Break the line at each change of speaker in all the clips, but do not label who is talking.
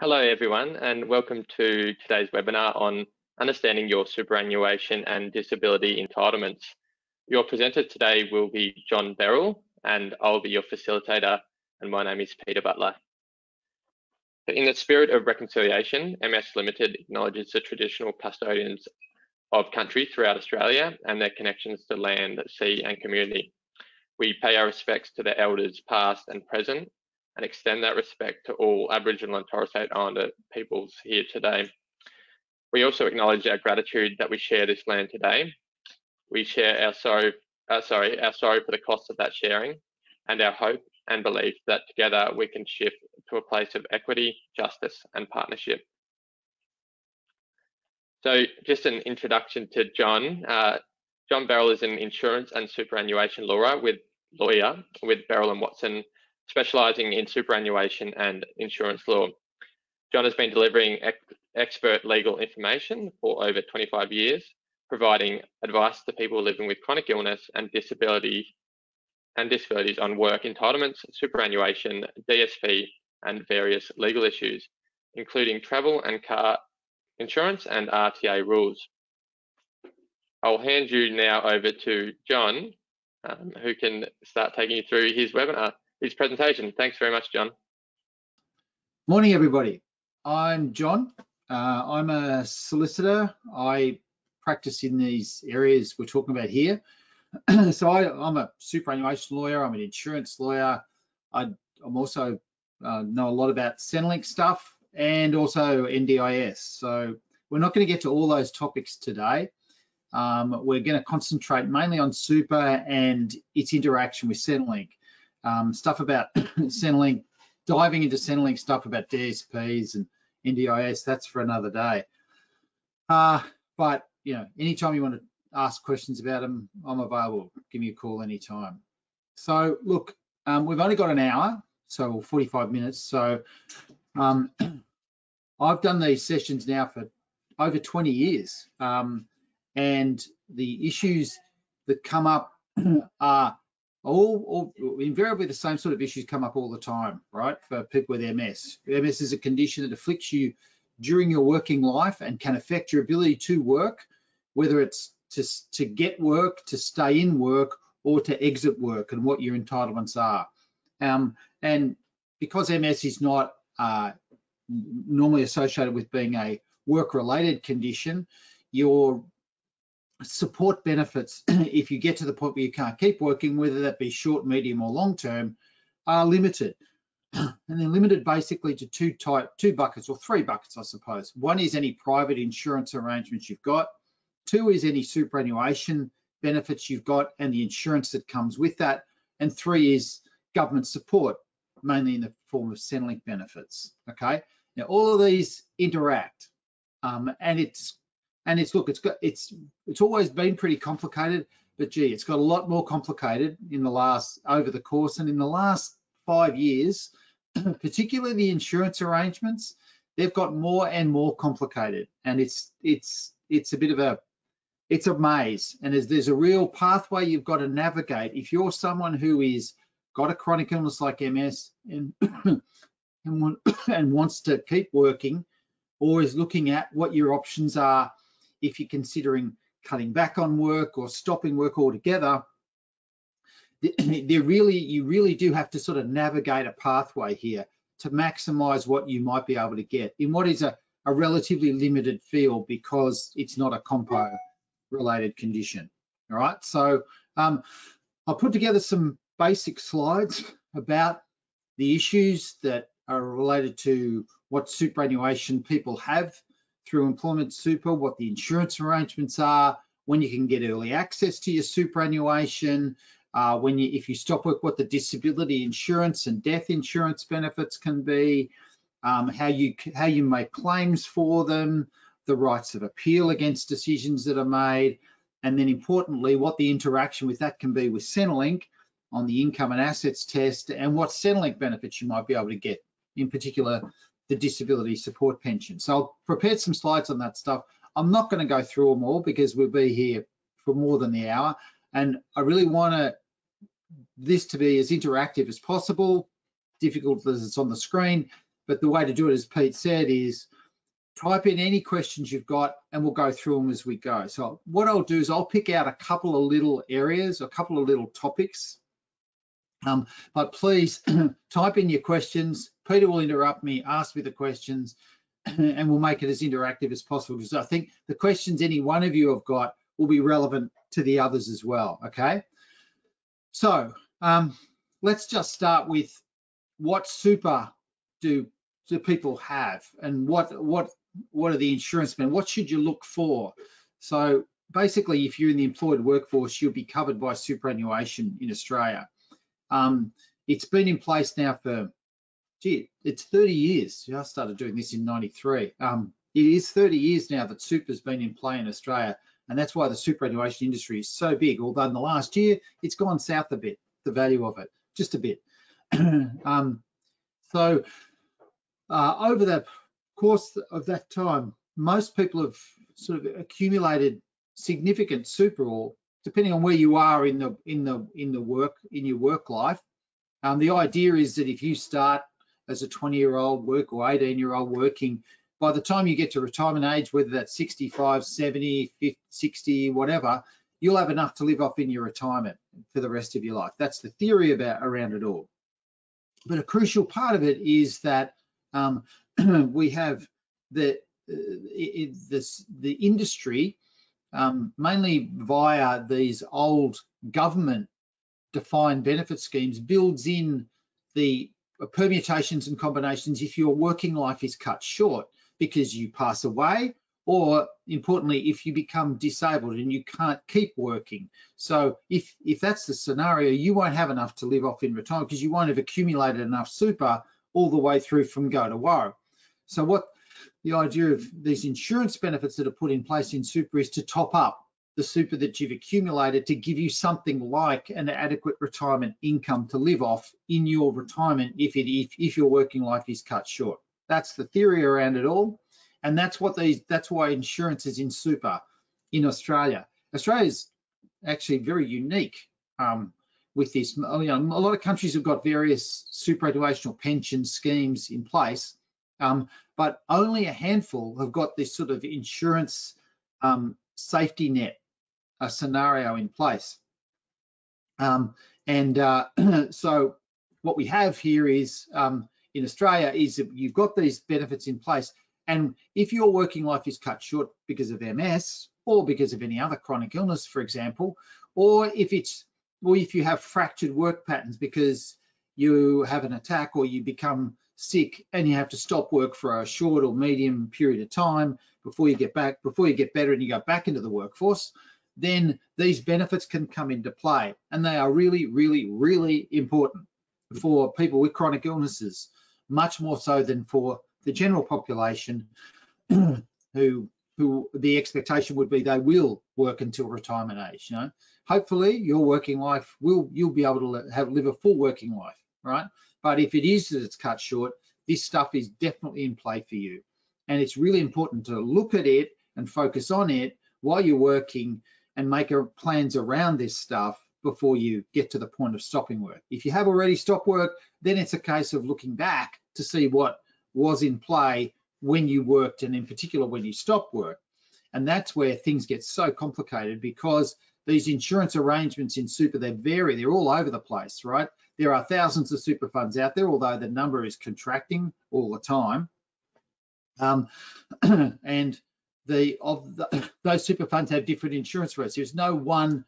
Hello everyone and welcome to today's webinar on understanding your superannuation and disability entitlements. Your presenter today will be John Berrill and I'll be your facilitator and my name is Peter Butler. In the spirit of reconciliation, MS Limited acknowledges the traditional custodians of country throughout Australia and their connections to land, sea and community. We pay our respects to the elders past and present and extend that respect to all Aboriginal and Torres Strait Islander peoples here today. We also acknowledge our gratitude that we share this land today. We share our sorrow, uh, sorry, our sorrow for the cost of that sharing and our hope and belief that together we can shift to a place of equity, justice and partnership. So just an introduction to John. Uh, John Berrill is an insurance and superannuation lawyer with lawyer with Berrill and Watson specializing in superannuation and insurance law. John has been delivering ex expert legal information for over 25 years, providing advice to people living with chronic illness and disability and disabilities on work entitlements, superannuation, DSP, and various legal issues, including travel and car insurance and RTA rules. I'll hand you now over to John, um, who can start taking you through his webinar his presentation. Thanks very much, John.
Morning, everybody. I'm John. Uh, I'm a solicitor. I practice in these areas we're talking about here. so I, am a superannuation lawyer. I'm an insurance lawyer. I, am also uh, know a lot about Centrelink stuff and also NDIS. So we're not going to get to all those topics today. Um, we're going to concentrate mainly on super and its interaction with Centrelink um, stuff about Centrelink, diving into Centrelink stuff about DSPs and NDIS, that's for another day. Uh, but, you know, anytime you want to ask questions about them, I'm available. Give me a call anytime. So, look, um, we've only got an hour, so 45 minutes. So, um, I've done these sessions now for over 20 years. Um, and the issues that come up are all, all, invariably the same sort of issues come up all the time, right? For people with MS. MS is a condition that afflicts you during your working life and can affect your ability to work, whether it's to, to get work, to stay in work, or to exit work and what your entitlements are. Um, and because MS is not uh, normally associated with being a work-related condition, your support benefits, if you get to the point where you can't keep working, whether that be short, medium, or long term, are limited. and they're limited basically to two type, two buckets or three buckets, I suppose. One is any private insurance arrangements you've got. Two is any superannuation benefits you've got and the insurance that comes with that. And three is government support, mainly in the form of Centrelink benefits. Okay. Now all of these interact, um, and it's and it's look, it's got it's it's always been pretty complicated, but gee, it's got a lot more complicated in the last over the course and in the last five years, particularly the insurance arrangements, they've got more and more complicated, and it's it's it's a bit of a it's a maze, and there's there's a real pathway you've got to navigate. If you're someone who is got a chronic illness like MS and and, and wants to keep working, or is looking at what your options are if you're considering cutting back on work or stopping work altogether, they really, you really do have to sort of navigate a pathway here to maximize what you might be able to get in what is a, a relatively limited field because it's not a compo related condition. All right, so um, I'll put together some basic slides about the issues that are related to what superannuation people have through employment super, what the insurance arrangements are, when you can get early access to your superannuation, uh, when you, if you stop work, what the disability insurance and death insurance benefits can be, um, how you how you make claims for them, the rights of appeal against decisions that are made, and then importantly, what the interaction with that can be with Centrelink on the income and assets test, and what Centrelink benefits you might be able to get, in particular the disability support pension. So I've prepared some slides on that stuff. I'm not going to go through them all because we'll be here for more than the hour. And I really want to this to be as interactive as possible, difficult as it's on the screen, but the way to do it, as Pete said, is type in any questions you've got and we'll go through them as we go. So what I'll do is I'll pick out a couple of little areas, a couple of little topics. Um, but please type in your questions. Peter will interrupt me, ask me the questions, and we'll make it as interactive as possible because I think the questions any one of you have got will be relevant to the others as well, okay? So um, let's just start with what super do do people have and what what what are the insurance men what should you look for so basically if you're in the employed workforce you'll be covered by superannuation in australia um, it's been in place now for gee it's 30 years. I started doing this in 93 um, it is 30 years now that super's been in play in australia and that's why the superannuation industry is so big although in the last year it's gone south a bit the value of it just a bit. Um, so uh, over the course of that time, most people have sort of accumulated significant super, or depending on where you are in the in the in the work in your work life. Um, the idea is that if you start as a 20 year old work or 18 year old working, by the time you get to retirement age, whether that's 65, 70, 50, 60, whatever, you'll have enough to live off in your retirement for the rest of your life. That's the theory about around it all. But a crucial part of it is that um, we have the uh, this the industry um, mainly via these old government defined benefit schemes builds in the permutations and combinations if your working life is cut short because you pass away or importantly if you become disabled and you can't keep working. So if if that's the scenario you won't have enough to live off in retirement because you won't have accumulated enough super all the way through from go to woe. So what the idea of these insurance benefits that are put in place in super is to top up the super that you've accumulated to give you something like an adequate retirement income to live off in your retirement if it if, if your working life is cut short. That's the theory around it all. And that's what these that's why insurance is in super in Australia. Australia is actually very unique um, with this. You know, a lot of countries have got various superannuation or pension schemes in place, um, but only a handful have got this sort of insurance um, safety net a scenario in place. Um, and uh, so what we have here is um, in Australia is that you've got these benefits in place. And if your working life is cut short because of MS or because of any other chronic illness, for example, or if it's or if you have fractured work patterns because you have an attack or you become sick and you have to stop work for a short or medium period of time before you get back, before you get better and you go back into the workforce, then these benefits can come into play. And they are really, really, really important for people with chronic illnesses, much more so than for the general population who who the expectation would be they will work until retirement age. You know, hopefully your working life will you'll be able to have live a full working life, right? But if it is that it's cut short, this stuff is definitely in play for you. And it's really important to look at it and focus on it while you're working and make plans around this stuff before you get to the point of stopping work. If you have already stopped work, then it's a case of looking back to see what was in play when you worked and in particular when you stopped work. And that's where things get so complicated because these insurance arrangements in super, they vary, they're all over the place, right? There are thousands of super funds out there, although the number is contracting all the time. Um, and the of the, those super funds have different insurance rates. There's no one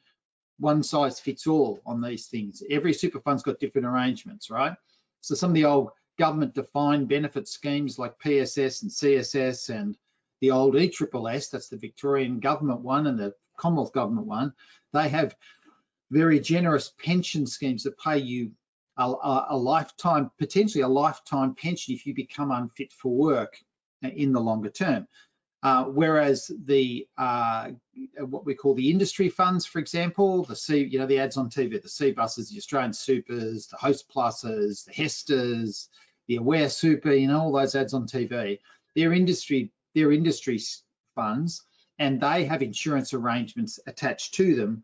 one size fits all on these things. Every super fund's got different arrangements, right? So some of the old government defined benefit schemes like PSS and CSS and the old ESSS, that's the Victorian government one and the Commonwealth government one, they have very generous pension schemes that pay you a, a, a, lifetime, potentially a lifetime pension if you become unfit for work in the longer term. Uh, whereas the uh, what we call the industry funds, for example, the C, you know, the ads on TV, the C buses, the Australian Supers, the Host Pluses, the HESTAs, the Aware Super, you know, all those ads on TV, they're industry, they're industry funds, and they have insurance arrangements attached to them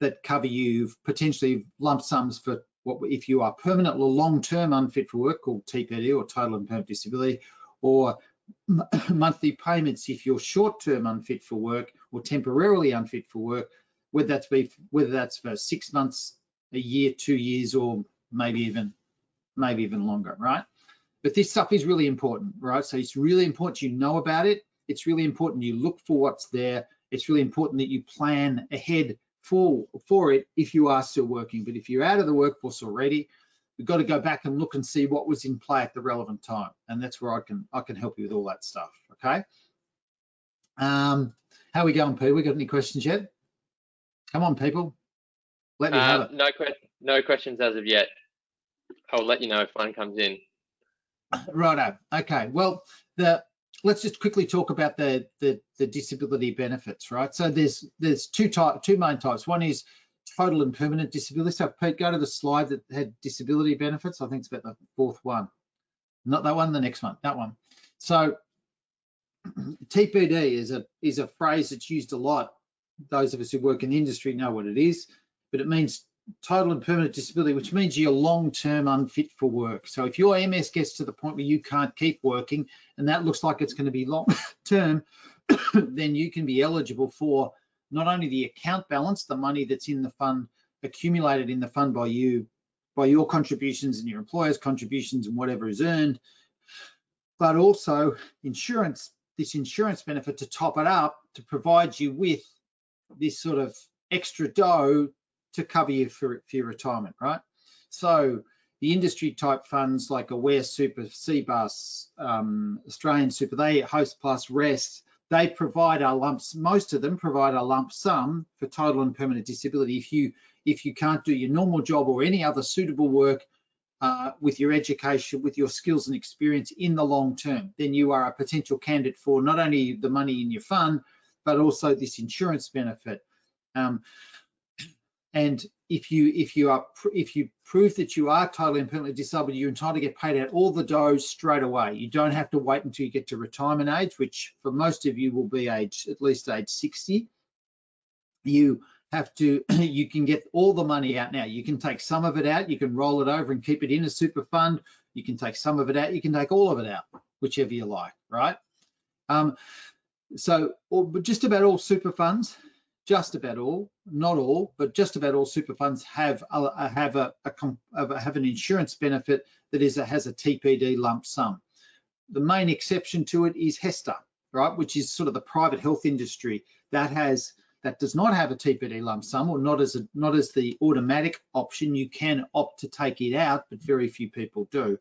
that cover you potentially lump sums for what if you are permanent or long-term unfit for work called TPD or total and permanent disability, or monthly payments if you're short-term unfit for work or temporarily unfit for work, whether that's be whether that's for six months, a year, two years, or maybe even maybe even longer, right? But this stuff is really important, right? So it's really important you know about it. It's really important you look for what's there. It's really important that you plan ahead for for it if you are still working. But if you're out of the workforce already, we've got to go back and look and see what was in play at the relevant time. And that's where I can I can help you with all that stuff. Okay. Um, how are we going, Pete? We got any questions yet? Come on, people. Let me
Uh,
have it.
no, que- no questions as of yet. I'll let you know if one comes in.
Righto. Okay. Well, the let's just quickly talk about the, the the disability benefits, right? So there's there's two type two main types. One is total and permanent disability. So Pete, go to the slide that had disability benefits. I think it's about the fourth one. Not that one, the next one, that one. So TPD is a is a phrase that's used a lot. Those of us who work in the industry know what it is, but it means total and permanent disability, which means you're long-term unfit for work. So if your MS gets to the point where you can't keep working, and that looks like it's going to be long-term, then you can be eligible for not only the account balance, the money that's in the fund, accumulated in the fund by you, by your contributions and your employer's contributions and whatever is earned, but also insurance, this insurance benefit to top it up to provide you with this sort of extra dough to cover you for, for your retirement, right? So the industry type funds like Aware Super, CBUS, um, Australian Super, they Host Plus, Rest, they provide a lumps. Most of them provide a lump sum for total and permanent disability if you if you can't do your normal job or any other suitable work uh, with your education, with your skills and experience in the long term, then you are a potential candidate for not only the money in your fund, but also this insurance benefit. Um, and if you if you are if you prove that you are totally and permanently disabled, you're entitled to get paid out all the dough straight away. You don't have to wait until you get to retirement age, which for most of you will be age at least age 60. You have to you can get all the money out now. You can take some of it out, you can roll it over and keep it in a super fund. You can take some of it out, you can take all of it out, whichever you like, right? Um, so, or, just about all super funds just about all, not all, but just about all super funds have a, have a, a, have an insurance benefit that is a, has a TPD lump sum. The main exception to it is HESTA, right, which is sort of the private health industry that has that does not have a TPD lump sum or not as a, not as the automatic option. You can opt to take it out, but very few people do.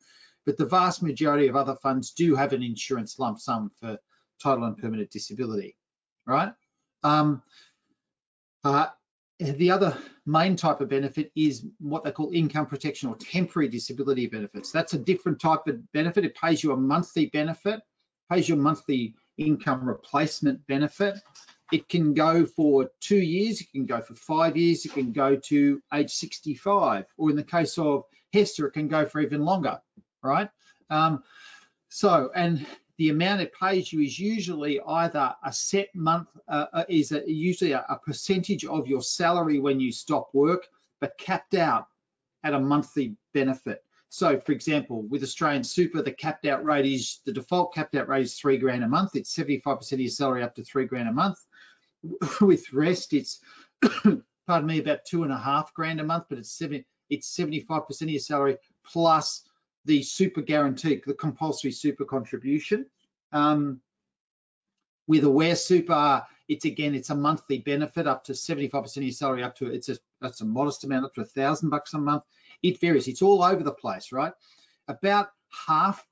But the vast majority of other funds do have an insurance lump sum for total and permanent disability, right? Um, uh, the other main type of benefit is what they call income protection or temporary disability benefits. That's a different type of benefit. It pays you a monthly benefit, pays you a monthly income replacement benefit. It can go for two years, it can go for five years, it can go to age 65, or in the case of HESTA, it can go for even longer, right? Um, so, and the amount it pays you is usually either a set month, uh, uh, is a, usually a, a, percentage of your salary when you stop work, but capped out at a monthly benefit. So for example, with Australian Super, the capped out rate is, the default capped out rate is three grand a month. It's 75% of your salary up to three grand a month. with Rest, it's, pardon me, about two and a half grand a month, but it's, 70, it's 75% of your salary plus the super guarantee, the compulsory super contribution. Um, with Aware Super, it's again, it's a monthly benefit up to 75% of your salary, up to it's a that's a modest amount, up to a thousand bucks a month. It varies. It's all over the place, right? About half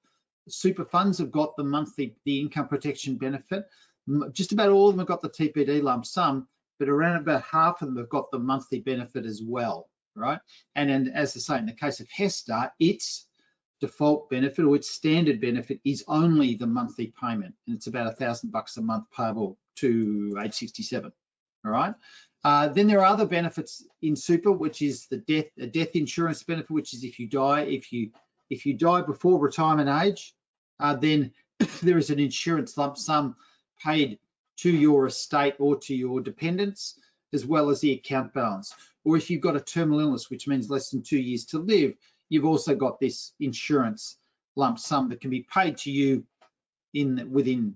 super funds have got the monthly the income protection benefit. Just about all of them have got the TPD lump sum, but around about half of them have got the monthly benefit as well, right? And, then as I say, in the case of HESTA, it's default benefit or its standard benefit is only the monthly payment and it's about a thousand bucks a month payable to age 67 all right uh, then there are other benefits in super which is the death a death insurance benefit which is if you die if you if you die before retirement age uh, then there is an insurance lump sum paid to your estate or to your dependents as well as the account balance. Or if you've got a terminal illness, which means less than two years to live, you've also got this insurance lump sum that can be paid to you in within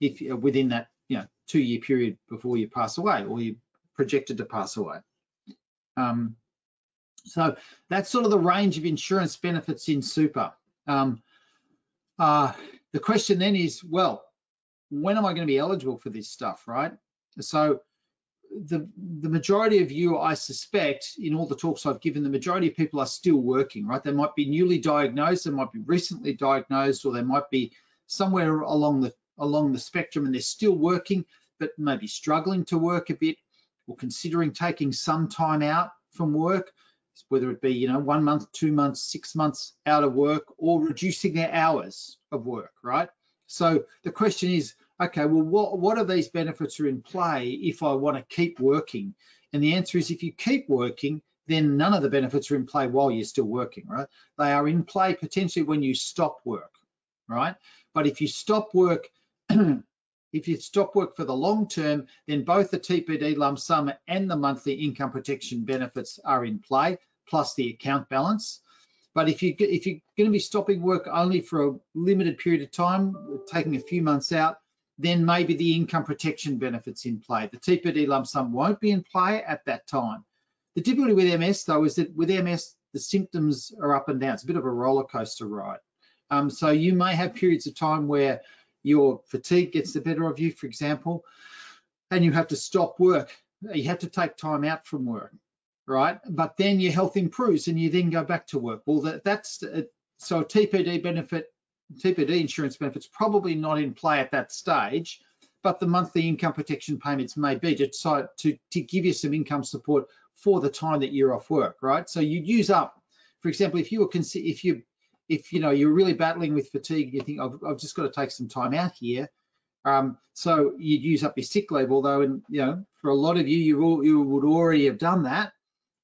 if within that you know two year period before you pass away or you're projected to pass away. Um, so that's sort of the range of insurance benefits in super. Um, uh, the question then is, well, when am I going to be eligible for this stuff, right? So the the majority of you, I suspect, in all the talks I've given, the majority of people are still working, right? They might be newly diagnosed, they might be recently diagnosed, or they might be somewhere along the along the spectrum and they're still working, but maybe struggling to work a bit, or considering taking some time out from work, whether it be you know one month, two months, six months out of work, or reducing their hours of work, right? So the question is, okay, well, what, what of these benefits are in play if I want to keep working? And the answer is if you keep working, then none of the benefits are in play while you're still working, right? They are in play potentially when you stop work, right? But if you stop work, if you stop work for the long term, then both the TPD lump sum and the monthly income protection benefits are in play, plus the account balance. But if you if you're going to be stopping work only for a limited period of time, taking a few months out, then maybe the income protection benefits in play. The TPD lump sum won't be in play at that time. The difficulty with MS though is that with MS the symptoms are up and down. It's a bit of a roller coaster ride. Um, so you may have periods of time where your fatigue gets the better of you, for example, and you have to stop work. You have to take time out from work, right? But then your health improves and you then go back to work. Well, that, that's so a TPD benefit TPD insurance benefits probably not in play at that stage, but the monthly income protection payments may be to, to, to give you some income support for the time that you're off work, right? So you'd use up, for example, if you were if you if you know you're really battling with fatigue, you think I've, I've just got to take some time out here. Um, so you'd use up your sick leave, although and you know for a lot of you, you all, you would already have done that.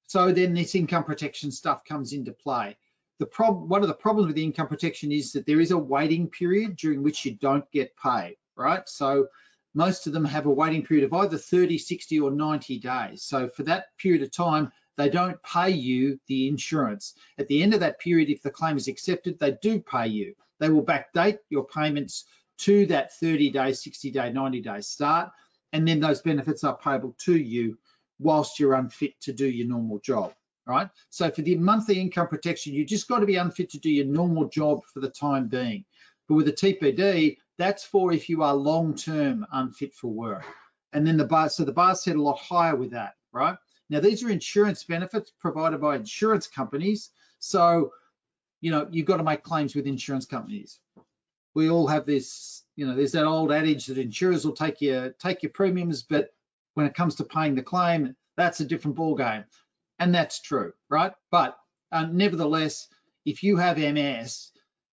So then this income protection stuff comes into play the prob one of the problems with the income protection is that there is a waiting period during which you don't get paid, right? So most of them have a waiting period of either 30, 60 or 90 days. So for that period of time, they don't pay you the insurance. At the end of that period, if the claim is accepted, they do pay you. They will backdate your payments to that 30 day, 60 day, 90 day start, and then those benefits are payable to you whilst you're unfit to do your normal job right? So for the monthly income protection, you just got to be unfit to do your normal job for the time being. But with the TPD, that's for if you are long-term unfit for work. And then the bar, so the bar set a lot higher with that, right? Now these are insurance benefits provided by insurance companies. So, you know, you've got to make claims with insurance companies. We all have this, you know, there's that old adage that insurers will take your take your premiums, but when it comes to paying the claim, that's a different ball game and that's true, right? But uh, nevertheless, if you have MS,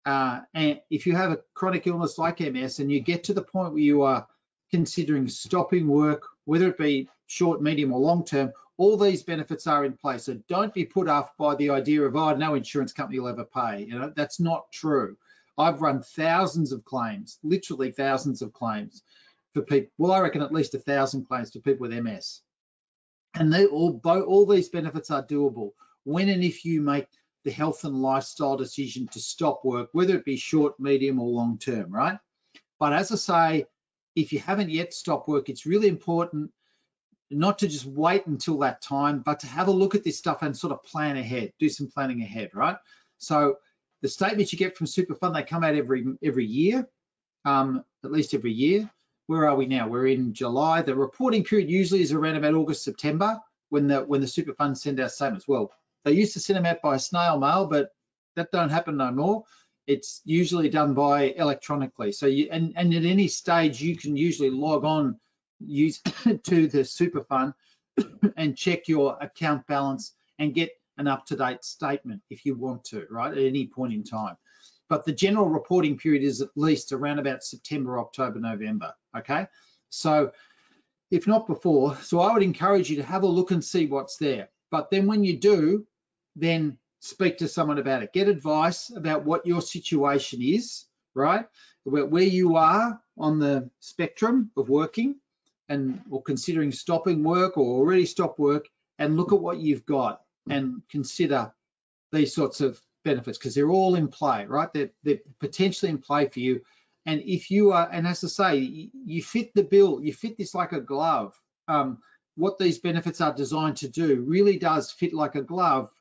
uh, and if you have a chronic illness like MS, and you get to the point where you are considering stopping work, whether it be short, medium, or long term, all these benefits are in place. So don't be put off by the idea of, oh, no insurance company will ever pay. You know, that's not true. I've run thousands of claims, literally thousands of claims for people. Well, I reckon at least a thousand claims for people with MS. And they all, all these benefits are doable when and if you make the health and lifestyle decision to stop work, whether it be short, medium, or long term, right? But as I say, if you haven't yet stopped work, it's really important not to just wait until that time, but to have a look at this stuff and sort of plan ahead, do some planning ahead, right? So the statements you get from Superfund, they come out every every year, um, at least every year where are we now? We're in July. The reporting period usually is around about August, September when the when the super funds send out statements. Well, they used to send them out by snail mail, but that don't happen no more. It's usually done by electronically. So you and, and at any stage you can usually log on use to the super fund and check your account balance and get an up-to-date statement if you want to, right, at any point in time but the general reporting period is at least around about September, October, November, okay? So if not before, so I would encourage you to have a look and see what's there. But then when you do, then speak to someone about it. Get advice about what your situation is, right? About Where you are on the spectrum of working and or considering stopping work or already stopped work and look at what you've got and consider these sorts of benefits because they're all in play, right? They're, they're potentially in play for you. And if you are, and as I say, you fit the bill, you fit this like a glove. Um, what these benefits are designed to do really does fit like a glove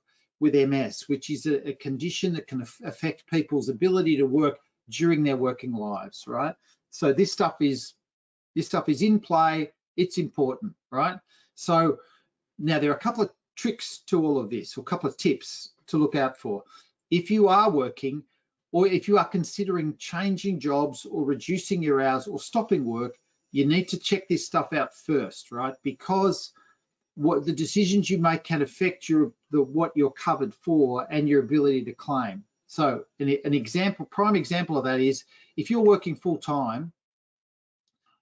with MS, which is a, a condition that can affect people's ability to work during their working lives, right? So this stuff is this stuff is in play. It's important, right? So now there are a couple of tricks to all of this, or a couple of tips to look out for. If you are working, or if you are considering changing jobs or reducing your hours or stopping work, you need to check this stuff out first, right? Because what the decisions you make can affect your the what you're covered for and your ability to claim. So an, an example, prime example of that is if you're working full time,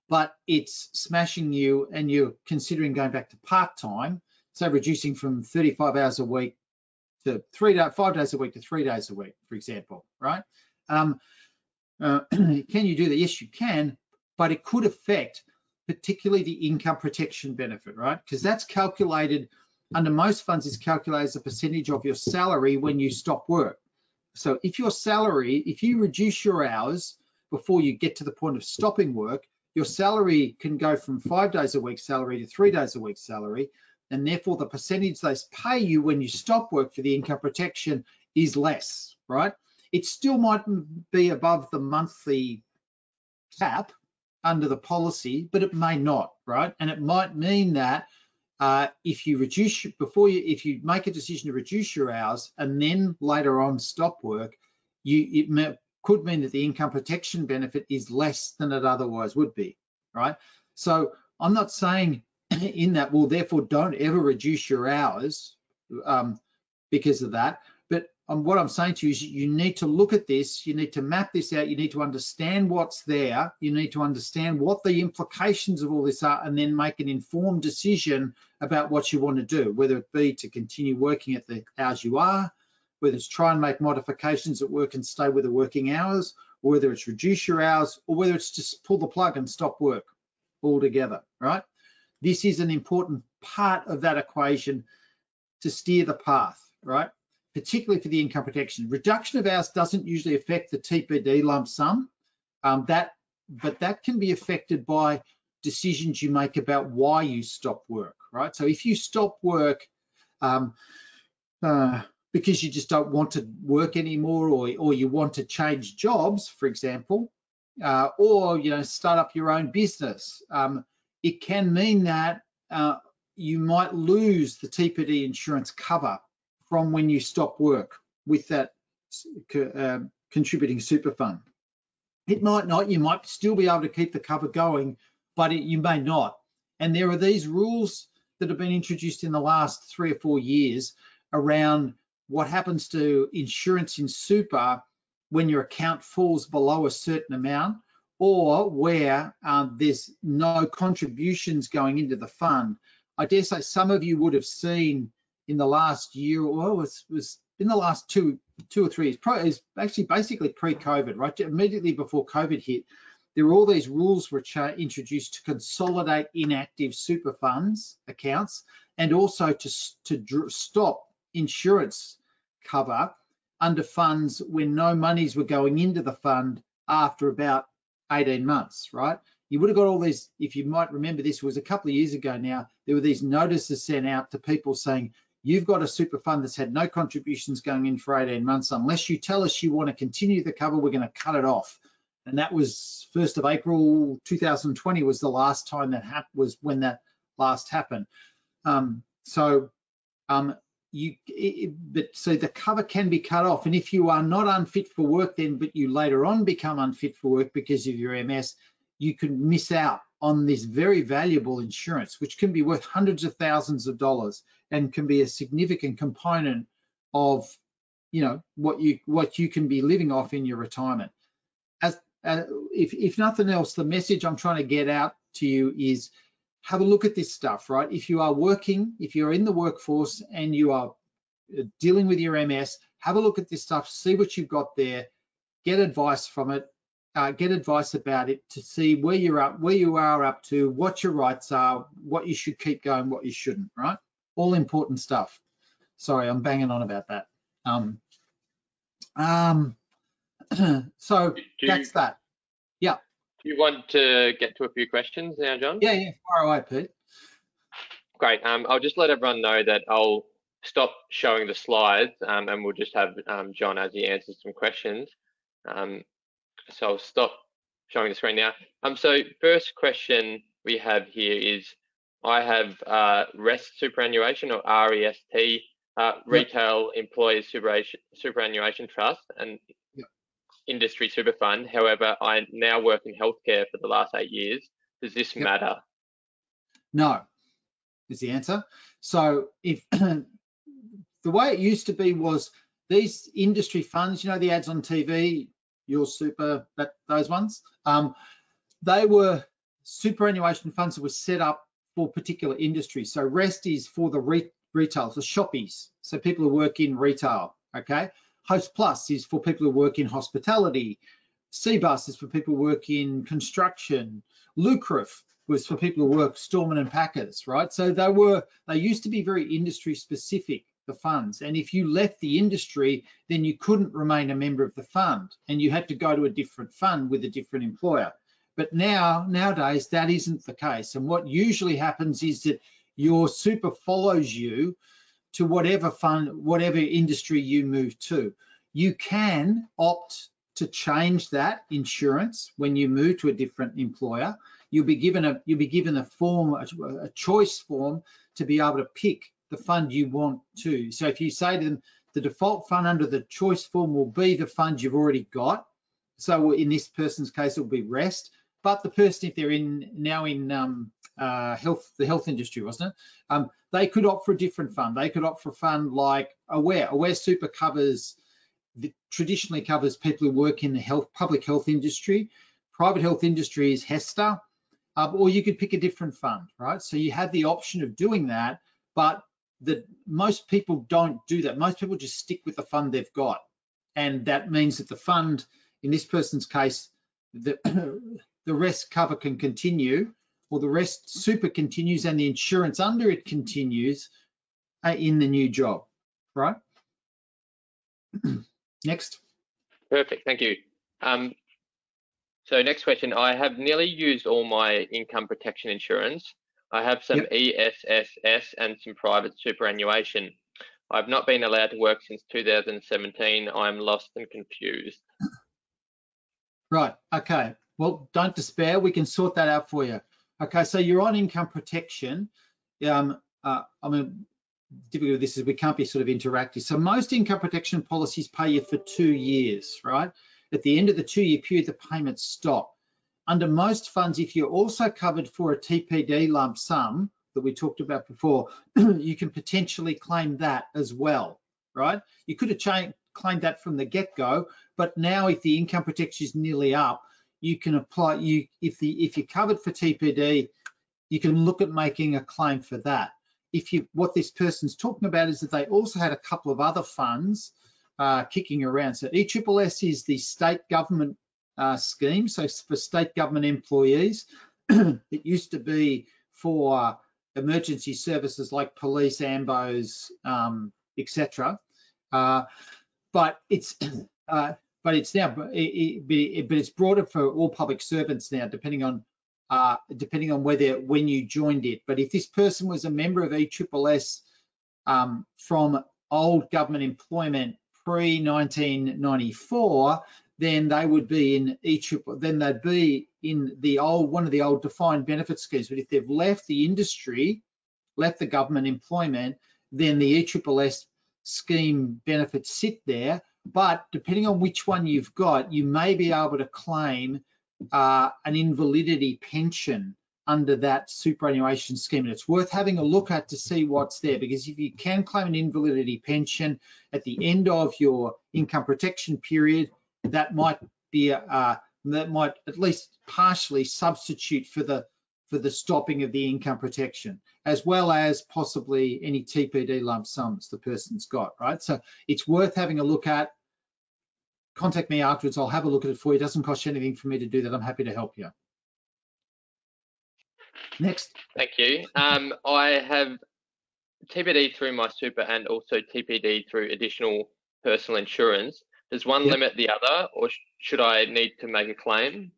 but it's smashing you and you're considering going back to part time, so reducing from 35 hours a week to three five days a week to three days a week, for example, right? Um, uh, can you do that? Yes, you can, but it could affect particularly the income protection benefit, right? Because that's calculated under most funds is calculated as a percentage of your salary when you stop work. So if your salary, if you reduce your hours before you get to the point of stopping work, your salary can go from five days a week salary to three days a week salary. And therefore the percentage they pay you when you stop work for the income protection is less, right? It still might be above the monthly cap under the policy, but it may not, right? And it might mean that uh, if you reduce before you if you make a decision to reduce your hours and then later on stop work you it may, could mean that the income protection benefit is less than it otherwise would be right so i'm not saying in that well therefore don't ever reduce your hours um, because of that But um, what I'm saying to you is you need to look at this, you need to map this out, you need to understand what's there, you need to understand what the implications of all this are, and then make an informed decision about what you want to do, whether it be to continue working at the hours you are, whether it's try and make modifications at work and stay with the working hours, or whether it's reduce your hours, or whether it's just pull the plug and stop work altogether, right? This is an important part of that equation to steer the path, right? particularly for the income protection. Reduction of hours doesn't usually affect the TPD lump sum, um, that, but that can be affected by decisions you make about why you stop work, right? So if you stop work um, uh, because you just don't want to work anymore or, or you want to change jobs, for example, uh, or you know start up your own business, um, it can mean that uh, you might lose the TPD insurance cover from when you stop work with that uh, contributing super fund. It might not, you might still be able to keep the cover going, but it, you may not. And there are these rules that have been introduced in the last three or four years around what happens to insurance in super when your account falls below a certain amount or where um, there's no contributions going into the fund. I dare say some of you would have seen in the last year, well, it was, was in the last two two or three years, pro, is actually basically pre-COVID, right? Immediately before COVID hit, there were all these rules which are introduced to consolidate inactive super funds accounts and also to, to stop insurance cover under funds when no monies were going into the fund after about 18 months, right? You would have got all these, if you might remember this was a couple of years ago now, there were these notices sent out to people saying, you've got a super fund that's had no contributions going in for 18 months. Unless you tell us you want to continue the cover, we're going to cut it off. And that was 1st of April 2020 was the last time that happened, was when that last happened. Um, so um, you, it, but so the cover can be cut off. And if you are not unfit for work then, but you later on become unfit for work because of your MS, you can miss out on this very valuable insurance, which can be worth hundreds of thousands of dollars and can be a significant component of, you know, what you what you can be living off in your retirement. As uh, if if nothing else, the message I'm trying to get out to you is have a look at this stuff, right? If you are working, if you're in the workforce and you are uh, dealing with your MS, have a look at this stuff, see what you've got there, get advice from it, uh, get advice about it to see where you're up, where you are up to, what your rights are, what you should keep going, what you shouldn't, right? All important stuff. Sorry, I'm banging on about that. Um, um, so that's that.
You want to get to a few questions now, John?
Yeah, yeah, far away, Pete.
Great. Um, I'll just let everyone know that I'll stop showing the slides um, and we'll just have um, John as he answers some questions. Um, so I'll stop showing the screen now. Um, so first question we have here is, I have uh, REST superannuation or REST, uh, Retail Employees Superannuation, Superannuation Trust and
Yep.
Industry Super Fund. However, I now work in healthcare for the last eight years. Does this
Yep.
matter?
No, is the answer. So if the way it used to be was these industry funds, you know, the ads on TV, your super, that those ones, um, they were superannuation funds that were set up for particular industries. So REST is for the re retail, so shoppies, so people who work in retail, okay? Host Plus is for people who work in hospitality. CBUS is for people who work in construction. LUCRF was for people who work storemen and packers, right? So they were, they used to be very industry specific, the funds. And if you left the industry, then you couldn't remain a member of the fund and you had to go to a different fund with a different employer. But now, nowadays, that isn't the case. And what usually happens is that your super follows you to whatever fund, whatever industry you move to. You can opt to change that insurance when you move to a different employer. You'll be given a you'll be given a form, a, a choice form to be able to pick the fund you want to. So if you say to them, the default fund under the choice form will be the fund you've already got. So in this person's case, it will be REST. But the person, if they're in now in um, uh, health, the health industry, wasn't it? Um, they could opt for a different fund. They could opt for a fund like Aware. Aware Super covers, the, traditionally covers people who work in the health, public health industry. Private health industry is HESTA, uh, or you could pick a different fund, right? So you have the option of doing that, but the most people don't do that. Most people just stick with the fund they've got, and that means that the fund, in this person's case, the the rest cover can continue, or the rest super continues, and the insurance under it continues uh, in the new job, right? Next.
Perfect, thank you. Um, so next question, I have nearly used all my income protection insurance. I have some ESSS and some private superannuation. I've not been allowed to work since 2017. I'm lost and confused.
Right, okay. Well, don't despair. We can sort that out for you. Okay, so you're on income protection. Um, uh, I mean, difficulty with this is we can't be sort of interactive. So most income protection policies pay you for two years, right? At the end of the two-year period, the payments stop. Under most funds, if you're also covered for a TPD lump sum that we talked about before, you can potentially claim that as well, right? You could have claimed that from the get-go, but now if the income protection is nearly up, you can apply you if the if you're covered for TPD, you can look at making a claim for that. If you what this person's talking about is that they also had a couple of other funds uh, kicking around. So ESSS is the state government uh, scheme. So for state government employees, it used to be for emergency services like police, AMBOs, um, etc. Uh, but it's uh, but it's now but it's broader for all public servants now, depending on uh, depending on whether when you joined it. But if this person was a member of ESSS um, from old government employment pre 1994, then they would be in each then they'd be in the old one of the old defined benefit schemes. But if they've left the industry, left the government employment, then the ESSS scheme benefits sit there. But depending on which one you've got, you may be able to claim uh, an invalidity pension under that superannuation scheme. And it's worth having a look at to see what's there because if you can claim an invalidity pension at the end of your income protection period, that might be uh, that might at least partially substitute for the for the stopping of the income protection, as well as possibly any TPD lump sums the person's got, right? So it's worth having a look at. Contact me afterwards. I'll have a look at it for you. It doesn't cost you anything for me to do that. I'm happy to help you. Next.
Thank you. Um, I have TPD through my super and also TPD through additional personal insurance. Does one
Yep.
limit the other, or sh- should I need to make a claim?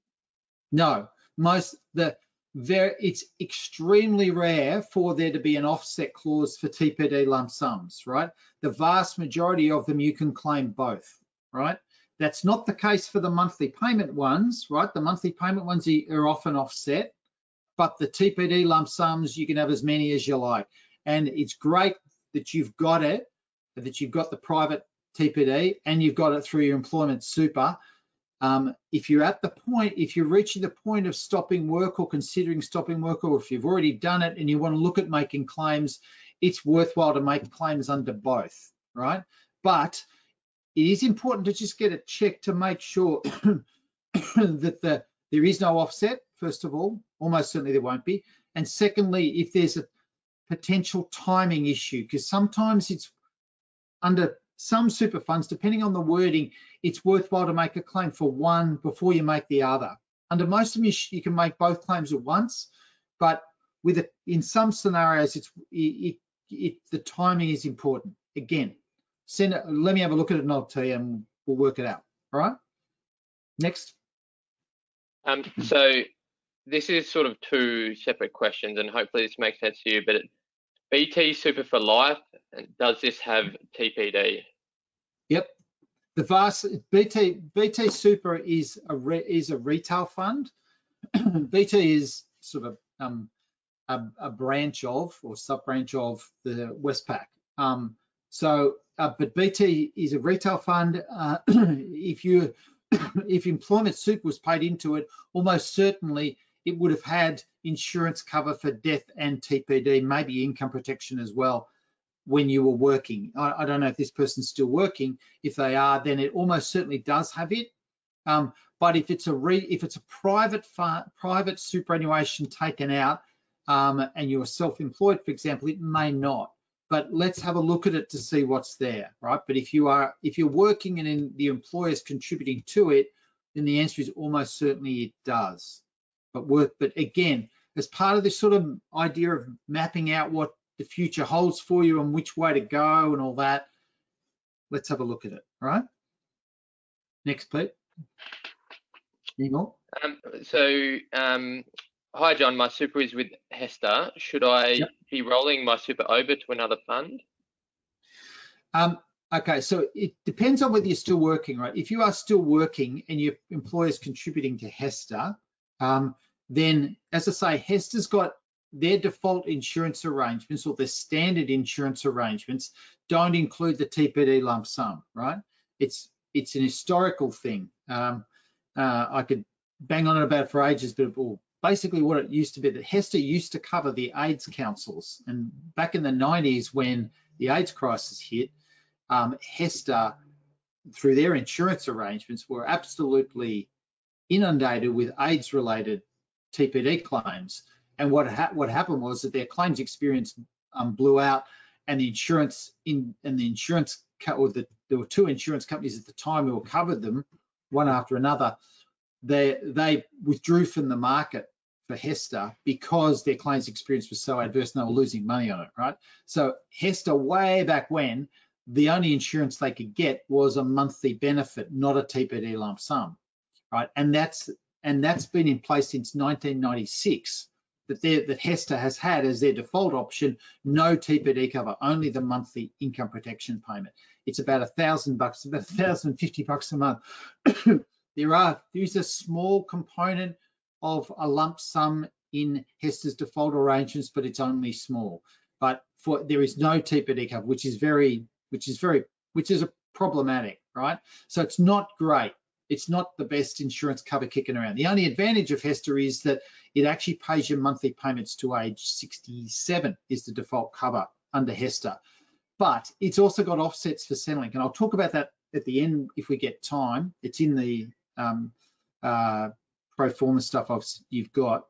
No, most the there it's extremely rare for there to be an offset clause for TPD lump sums, right? The vast majority of them you can claim both, right? That's not the case for the monthly payment ones, right? The monthly payment ones are often offset, but the TPD lump sums you can have as many as you like. And it's great that you've got it, that you've got the private TPD and you've got it through your employment super. Um, if you're at the point, if you're reaching the point of stopping work or considering stopping work, or if you've already done it and you want to look at making claims, it's worthwhile to make claims under both, right? But it is important to just get a check to make sure that the there is no offset, first of all, almost certainly there won't be. And secondly, if there's a potential timing issue, because sometimes it's under some super funds, depending on the wording, it's worthwhile to make a claim for one before you make the other. Under most of them, you, can make both claims at once, but with a, in some scenarios, it's it, it, it the timing is important. Again, send it, let me have a look at it and I'll tell you, and we'll work it out. All right. Next.
Um, so this is sort of two separate questions, and hopefully this makes sense to you. But it, BT Super for Life, does this have TPD?
Yep. The vast BT BT Super is a re, is a retail fund. BT is sort of um, a, a branch of or sub branch of the Westpac. Um, so, uh, but BT is a retail fund. Uh, if you if employment super was paid into it, almost certainly it would have had insurance cover for death and TPD, maybe income protection as well when you were working. I, I, don't know if this person's still working. If they are, then it almost certainly does have it. Um, but if it's a re, if it's a private private superannuation taken out, um, and you're self-employed, for example, it may not. But let's have a look at it to see what's there, right? But if you are if you're working and in the employer's contributing to it, then the answer is almost certainly it does. But work, but again, as part of this sort of idea of mapping out what the future holds for you and which way to go and all that. Let's have a look at it, right? Next, please. Any more?
Um, so, um, hi John, my super is with HESTA. Should I
Yep.
be rolling my super over to another fund?
Um, okay, so it depends on whether you're still working, right? If you are still working and your employer's contributing to HESTA, um, then as I say, HESTA's got their default insurance arrangements or their standard insurance arrangements don't include the TPD lump sum, right? It's it's an historical thing. Um, uh, I could bang on it about for ages, but well, basically what it used to be that HESTA used to cover the AIDS councils, and back in the 90s when the AIDS crisis hit, um, HESTA, through their insurance arrangements, were absolutely inundated with AIDS-related TPD claims. And what ha what happened was that their claims experience um, blew out, and the insurance in and the insurance or the, there were two insurance companies at the time who covered them, one after another. They they withdrew from the market for HESTA because their claims experience was so adverse and they were losing money on it, right? So HESTA, way back when, the only insurance they could get was a monthly benefit, not a TPD lump sum, right? And that's and that's been in place since 1996 that, that HESTA has had as their default option, no TPD cover, only the monthly income protection payment. It's about a thousand bucks, about a thousand fifty bucks a month. There are there is a small component of a lump sum in HESTA's default arrangements, but it's only small. But for there is no TPD cover, which is very, which is very, which is a problematic, right? So it's not great it's not the best insurance cover kicking around. The only advantage of HESTA is that it actually pays your monthly payments to age 67 is the default cover under HESTA. But it's also got offsets for Centrelink, and I'll talk about that at the end if we get time. It's in the um, uh, pro forma stuff I've, you've got.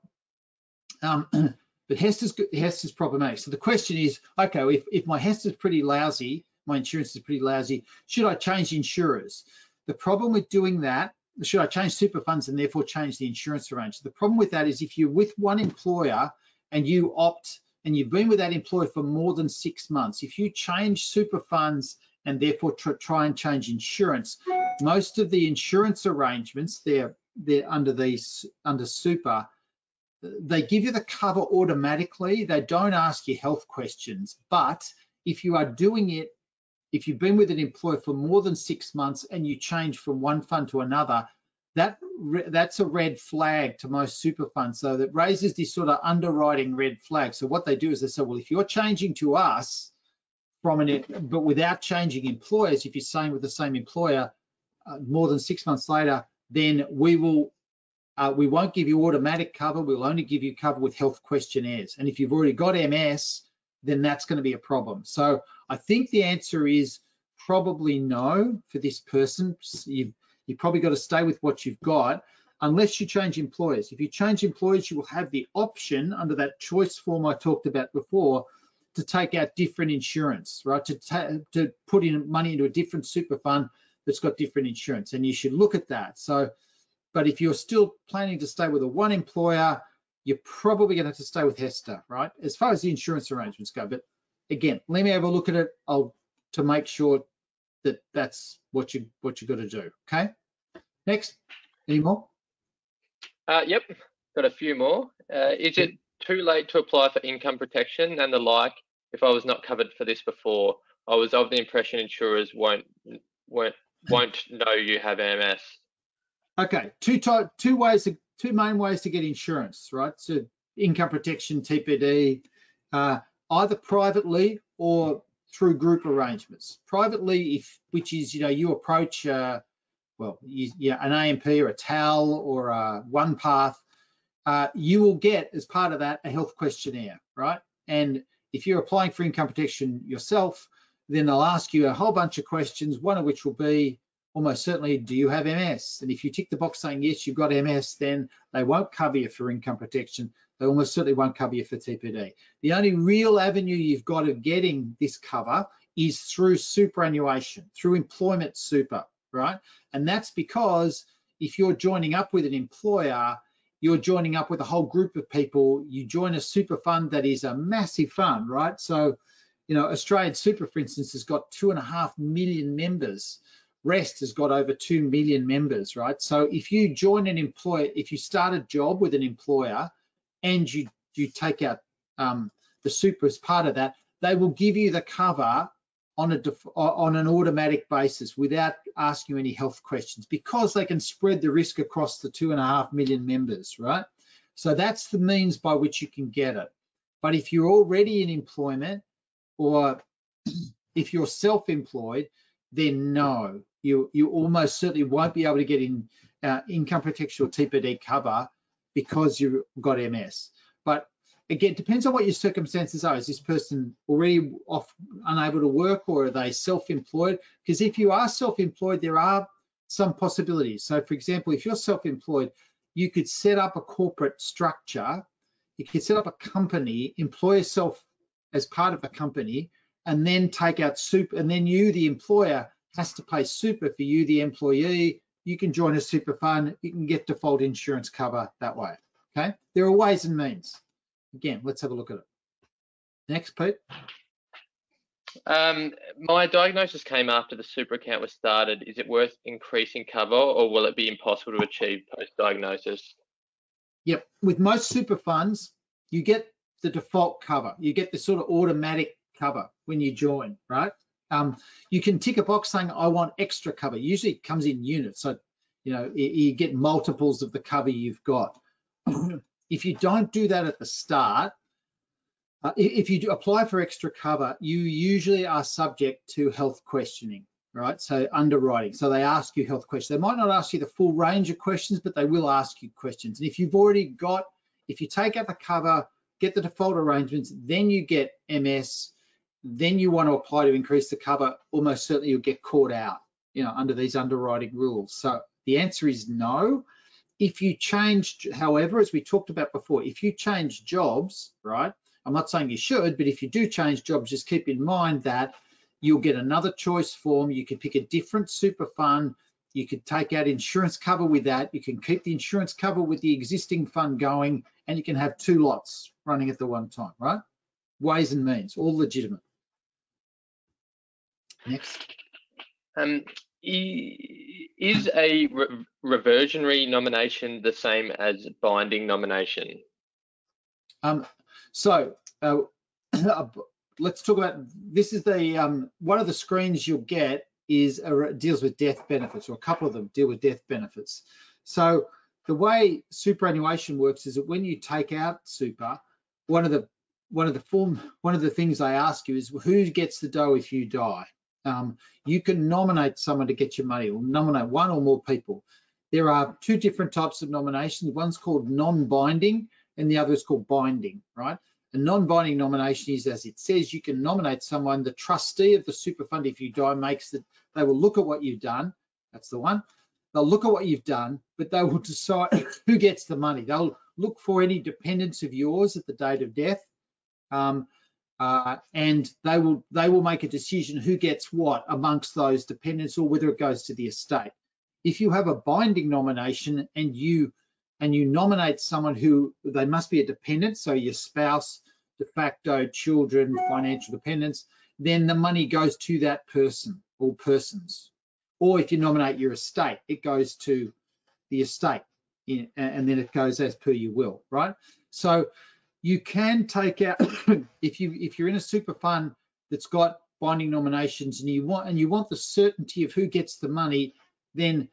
Um, but HESTA's HESTA's problematic. So the question is, okay, if, if my HESTA's pretty lousy, my insurance is pretty lousy, should I change insurers? The problem with doing that, should I change super funds and therefore change the insurance arrangement? The problem with that is if you're with one employer and you opt and you've been with that employer for more than six months, if you change super funds and therefore try and change insurance, most of the insurance arrangements they're they're under these under super they give you the cover automatically they don't ask you health questions but if you are doing it if you've been with an employer for more than six months and you change from one fund to another, that that's a red flag to most super funds. So that raises this sort of underwriting red flag. So what they do is they say, well, if you're changing to us from an, but without changing employers, if you're staying with the same employer more than six months later, then we will, uh, we won't give you automatic cover. We'll only give you cover with health questionnaires. And if you've already got MS, then that's going to be a problem. So I think the answer is probably no for this person. You've, you've probably got to stay with what you've got unless you change employers. If you change employers, you will have the option under that choice form I talked about before to take out different insurance, right? To, to put in money into a different super fund that's got different insurance. And you should look at that. So, but if you're still planning to stay with a one employer, you're probably going to have to stay with HESTA, right? As far as the insurance arrangements go. But again, let me have a look at it. I'll to make sure that that's what you what you got to do. Okay. Next, any more?
Uh, yep, got a few more. Uh, is it too late to apply for income protection and the like? If I was not covered for this before, I was of the impression insurers won't won't won't know you have MS.
Okay, two type, two ways to two main ways to get insurance, right? So income protection, TPD, uh, either privately or through group arrangements. Privately, if which is you know you approach uh, well, you, yeah, an AMP or a TAL or a OnePath, uh, you will get as part of that a health questionnaire, right? And if you're applying for income protection yourself, then they'll ask you a whole bunch of questions, one of which will be, almost certainly, do you have MS? And if you tick the box saying yes, you've got MS, then they won't cover you for income protection. They almost certainly won't cover you for TPD. The only real avenue you've got of getting this cover is through superannuation, through employment super, right? And that's because if you're joining up with an employer, you're joining up with a whole group of people. You join a super fund that is a massive fund, right? So, you know, Australian Super, for instance, has got two and a half million members. Rest has got over 2 million members, right? So if you join an employer, if you start a job with an employer and you, you take out um, the super as part of that, they will give you the cover on a on an automatic basis without asking you any health questions because they can spread the risk across the two and a half million members, right? So that's the means by which you can get it. But if you're already in employment or if you're self-employed, then no, you you almost certainly won't be able to get in uh, income protection or TPD cover because you've got MS. But again, depends on what your circumstances are. Is this person already off, unable to work, or are they self-employed? Because if you are self-employed, there are some possibilities. So, for example, if you're self-employed, you could set up a corporate structure. You could set up a company, employ yourself as part of a company, and then take out super. And then you, the employer, has to pay super for you, the employee. You can join a super fund. You can get default insurance cover that way. Okay, there are ways and means. Again, let's have a look at it. Next, Pete.
Um, my diagnosis came after the super account was started. Is it worth increasing cover or will it be impossible to achieve post-diagnosis?
Yep, with most super funds, you get the default cover. You get the sort of automatic cover when you join, right? Um, you can tick a box saying, I want extra cover. Usually it comes in units. So, you know, you get multiples of the cover you've got. if you don't do that at the start, uh, if you apply for extra cover, you usually are subject to health questioning, right? So underwriting. So they ask you health questions. They might not ask you the full range of questions, but they will ask you questions. And if you've already got, if you take out the cover, get the default arrangements, then you get MS, then you want to apply to increase the cover, almost certainly you'll get caught out, you know, under these underwriting rules. So the answer is no. If you change, however, as we talked about before, if you change jobs, right? I'm not saying you should, but if you do change jobs, just keep in mind that you'll get another choice form. You can pick a different super fund you could take out insurance cover with that. You can keep the insurance cover with the existing fund going, and you can have two lots running at the one time, right? Ways and means, all legitimate. Next.
Um, is a re reversionary nomination the same as binding nomination?
Um, so uh, let's talk about this is the um, one of the screens you'll get is a, deals with death benefits or a couple of them deal with death benefits. So the way superannuation works is that when you take out super, one of the one of the form one of the things they ask you is who gets the dough if you die. Um, you can nominate someone to get your money or nominate one or more people. There are two different types of nominations. One's called non-binding and the other is called binding, right? A non-binding nomination is, as it says, you can nominate someone. The trustee of the super fund, if you die, makes that they will look at what you've done. That's the one. They'll look at what you've done, but they will decide who gets the money. They'll look for any dependents of yours at the date of death, um, uh, and they will they will make a decision who gets what amongst those dependents, or whether it goes to the estate. If you have a binding nomination and you and you nominate someone who they must be a dependent, so your spouse, de facto, children, financial dependents, then the money goes to that person or persons. Or if you nominate your estate, it goes to the estate and then it goes as per your will, right? So you can take out if you if you're in a super fund that's got binding nominations and you want and you want the certainty of who gets the money, then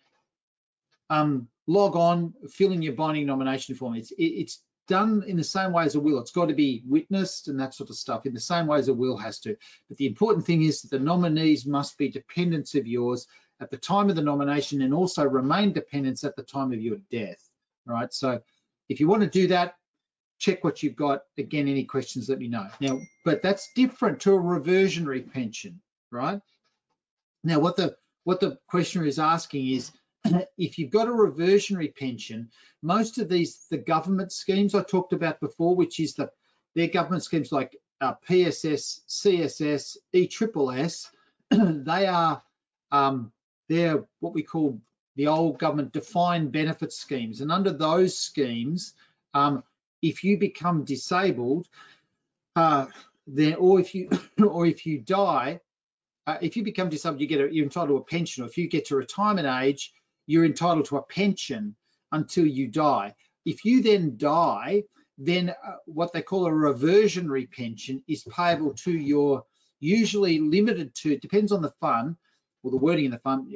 um, log on, fill in your binding nomination form. It's, it's done in the same way as a will. It's got to be witnessed and that sort of stuff in the same way as a will has to. But the important thing is that the nominees must be dependents of yours at the time of the nomination and also remain dependents at the time of your death. All right. So if you want to do that, check what you've got. Again, any questions, let me know. Now, but that's different to a reversionary pension, right? Now, what the what the questioner is asking is, if you've got a reversionary pension, most of these, the government schemes I talked about before, which is the their government schemes like uh, PSS, CSS, ESSS, they are um, they're what we call the old government defined benefit schemes. And under those schemes, um, if you become disabled, uh, then or if you or if you die, uh, if you become disabled, you get a, you're entitled to a pension. Or if you get to retirement age, you're entitled to a pension until you die. If you then die, then uh, what they call a reversionary pension is payable to your usually limited to, depends on the fund or the wording in the fund,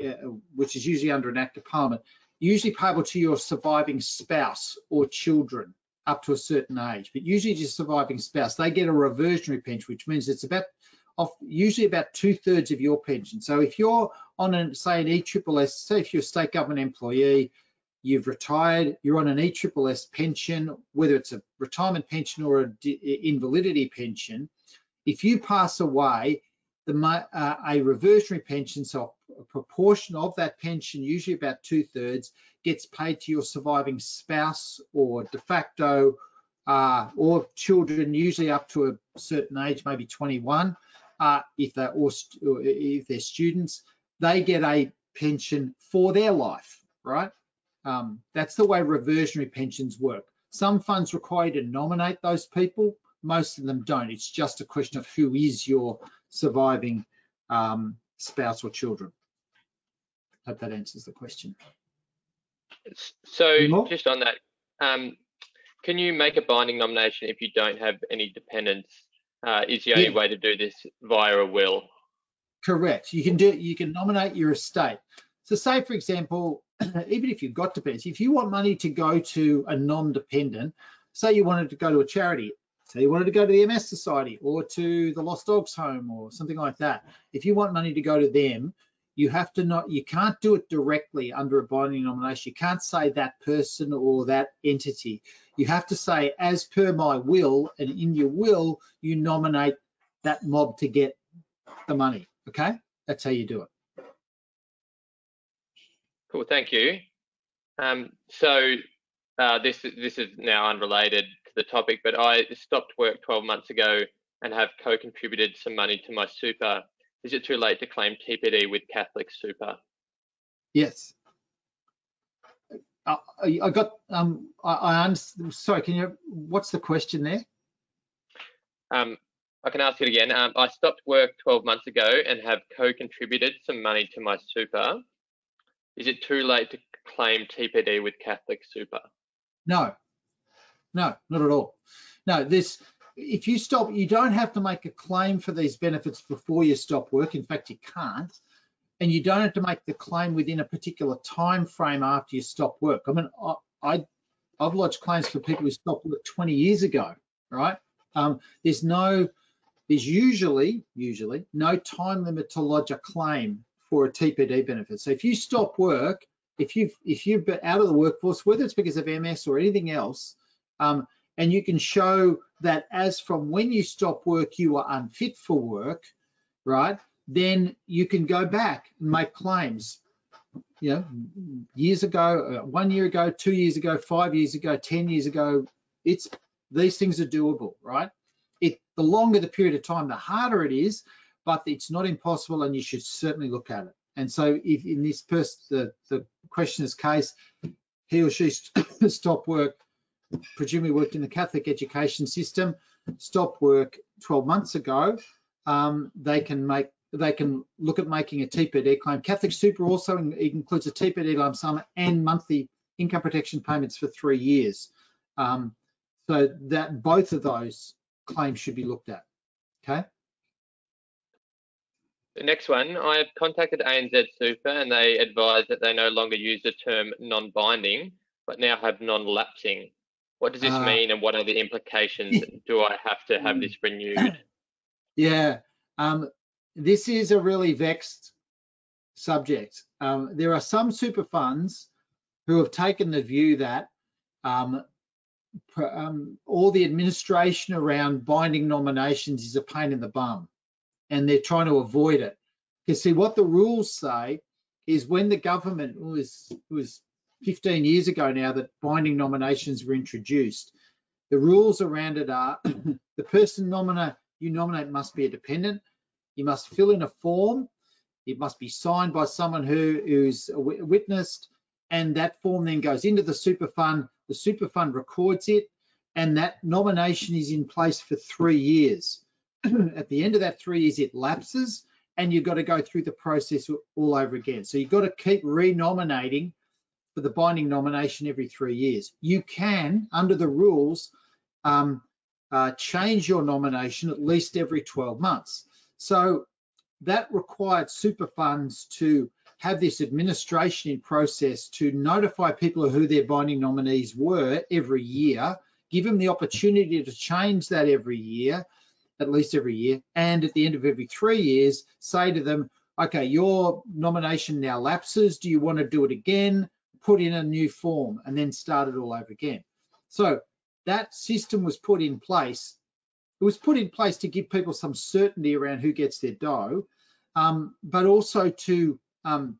which is usually under an act of parliament, usually payable to your surviving spouse or children up to a certain age, but usually just surviving spouse, they get a reversionary pension, which means it's about usually about two thirds of your pension. So if you're on an, say an ESSS, say if you're a state government employee, you've retired, you're on an ESSS pension, whether it's a retirement pension or an invalidity pension, if you pass away, the, uh, a reversionary pension, so a proportion of that pension, usually about two thirds, gets paid to your surviving spouse or de facto uh, or children, usually up to a certain age, maybe 21 uh, if they're or if they're students, they get a pension for their life, right? Um, that's the way reversionary pensions work. Some funds require you to nominate those people. Most of them don't. It's just a question of who is your surviving um, spouse or children. Hope that answers the question.
So just on that, um, can you make a binding nomination if you don't have any dependents uh, is the only yeah. way to do this via a will.
Correct. You can do you can nominate your estate. So say for example, even if you've got dependents, if you want money to go to a non-dependent, say you wanted to go to a charity, say you wanted to go to the MS Society or to the Lost Dogs Home or something like that. If you want money to go to them, you have to not you can't do it directly under a binding nomination. You can't say that person or that entity you have to say, as per my will, and in your will, you nominate that mob to get the money. Okay, that's how you do it.
Cool, thank you. Um, so uh, this this is now unrelated to the topic, but I stopped work 12 months ago and have co-contributed some money to my super. Is it too late to claim TPD with Catholic Super?
Yes. Uh, I, I got, um, I, I understand, sorry, can you, what's the question there?
Um, I can ask it again. Um, I stopped work 12 months ago and have co-contributed some money to my super. Is it too late to claim TPD with Catholic Super?
No, no, not at all. No, this, if you stop, you don't have to make a claim for these benefits before you stop work. In fact, you can't. And you don't have to make the claim within a particular time frame after you stop work. I mean, I, I I've lodged claims for people who stopped work 20 years ago, right? Um, there's no, there's usually, usually no time limit to lodge a claim for a TPD benefit. So if you stop work, if you've if you've been out of the workforce, whether it's because of MS or anything else, um, and you can show that as from when you stop work you are unfit for work, right? Then you can go back and make claims. You know, years ago, uh, one year ago, two years ago, five years ago, ten years ago, it's these things are doable, right? It the longer the period of time, the harder it is, but it's not impossible, and you should certainly look at it. And so, if in this person, the the questioner's case, he or she stopped work, presumably worked in the Catholic education system, stopped work 12 months ago, um, they can make they can look at making a TPD claim. Catholic Super also includes a TPD lump sum and monthly income protection payments for three years. Um, so that both of those claims should be looked at. Okay.
The next one, I have contacted ANZ Super and they advise that they no longer use the term non-binding, but now have non-lapsing. What does this uh, mean and what are the implications? Do I have to have this renewed?
Yeah, um, this is a really vexed subject. Um, there are some super funds who have taken the view that um, um, all the administration around binding nominations is a pain in the bum and they're trying to avoid it. Because see, what the rules say is when the government was was 15 years ago now that binding nominations were introduced, the rules around it are the person you nominate must be a dependent. You must fill in a form. It must be signed by someone who is witnessed, and that form then goes into the super fund. The super fund records it, and that nomination is in place for three years. At the end of that three years, it lapses, and you've got to go through the process all over again. So you've got to keep renominating for the binding nomination every three years. You can, under the rules, um, uh, change your nomination at least every 12 months. So that required super funds to have this administration in process to notify people who their binding nominees were every year, give them the opportunity to change that every year, at least every year, and at the end of every three years, say to them, okay, your nomination now lapses. Do you want to do it again? Put in a new form and then start it all over again. So that system was put in place. It was put in place to give people some certainty around who gets their dough, um, but also to um,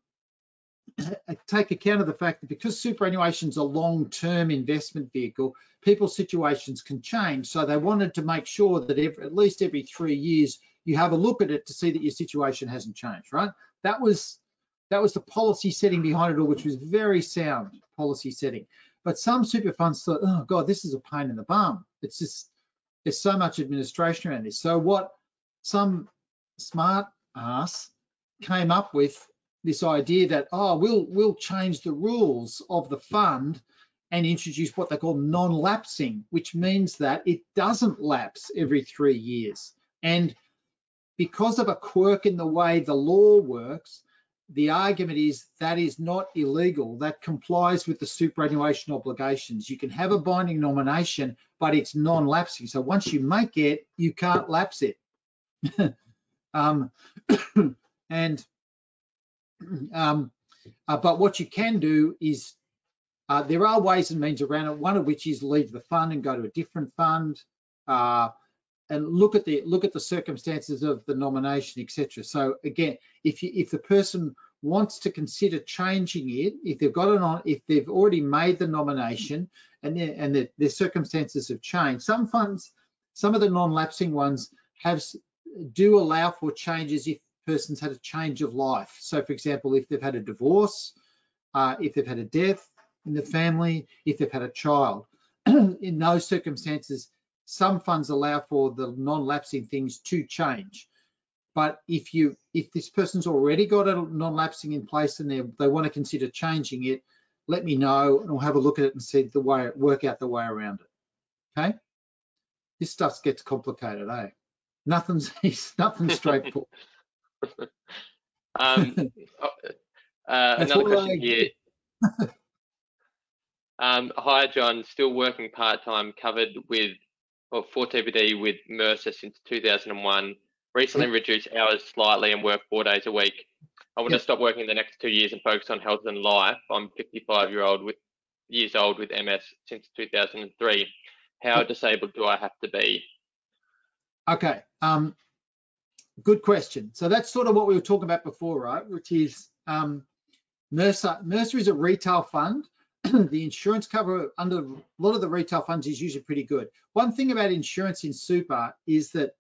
take account of the fact that because superannuation is a long-term investment vehicle, people's situations can change. So they wanted to make sure that every, at least every three years you have a look at it to see that your situation hasn't changed, right? That was that was the policy setting behind it all, which was very sound policy setting. But some super funds thought, oh God, this is a pain in the bum. It's just there's so much administration around this. So what some smart ass came up with this idea that oh we'll we'll change the rules of the fund and introduce what they call non-lapsing, which means that it doesn't lapse every three years. And because of a quirk in the way the law works, the argument is that is not illegal. That complies with the superannuation obligations. You can have a binding nomination, but it's non-lapsing. So once you make it, you can't lapse it. um, and um, uh, but what you can do is uh, there are ways and means around it. One of which is leave the fund and go to a different fund, uh, and look at the look at the circumstances of the nomination, etc. So again, if you, if the person wants to consider changing it, if they've got it on, if they've already made the nomination and and the, their circumstances have changed, some funds, some of the non-lapsing ones have do allow for changes if person's had a change of life. So for example, if they've had a divorce, uh, if they've had a death in the family, if they've had a child, in those circumstances, some funds allow for the non-lapsing things to change. But if you if this person's already got a non-lapsing in place and they they want to consider changing it, let me know and we'll have a look at it and see the way work out the way around it. Okay. This stuff gets complicated, eh? Nothing's nothing's straightforward.
um, uh, another question here. um, hi, John. Still working part time, covered with well, for TPD with Mercer since 2001. Recently reduced hours slightly and work four days a week. I want yep. to stop working the next two years and focus on health and life. I'm 55 year old with years old with MS since 2003. How disabled do I have to be?
Okay, um, good question. So that's sort of what we were talking about before, right? Which is um, Mercer. Mercer is a retail fund. The insurance cover under a lot of the retail funds is usually pretty good. One thing about insurance in super is that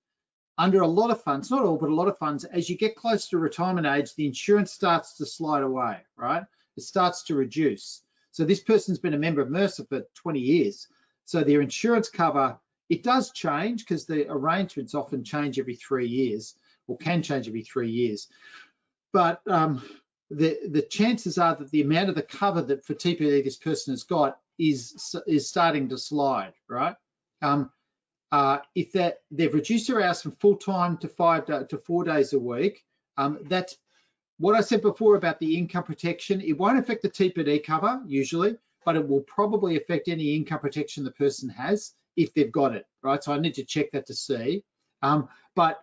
under a lot of funds, not all, but a lot of funds, as you get close to retirement age, the insurance starts to slide away, right? It starts to reduce. So this person's been a member of Mercer for 20 years. So their insurance cover, it does change because the arrangements often change every three years or can change every three years. But um, the, the chances are that the amount of the cover that for TPD this person has got is, is starting to slide, right? Um, uh, if that they've reduced their hours from full time to five to four days a week, um, that's what I said before about the income protection. It won't affect the TPD cover usually, but it will probably affect any income protection the person has if they've got it, right? So I need to check that to see. Um, but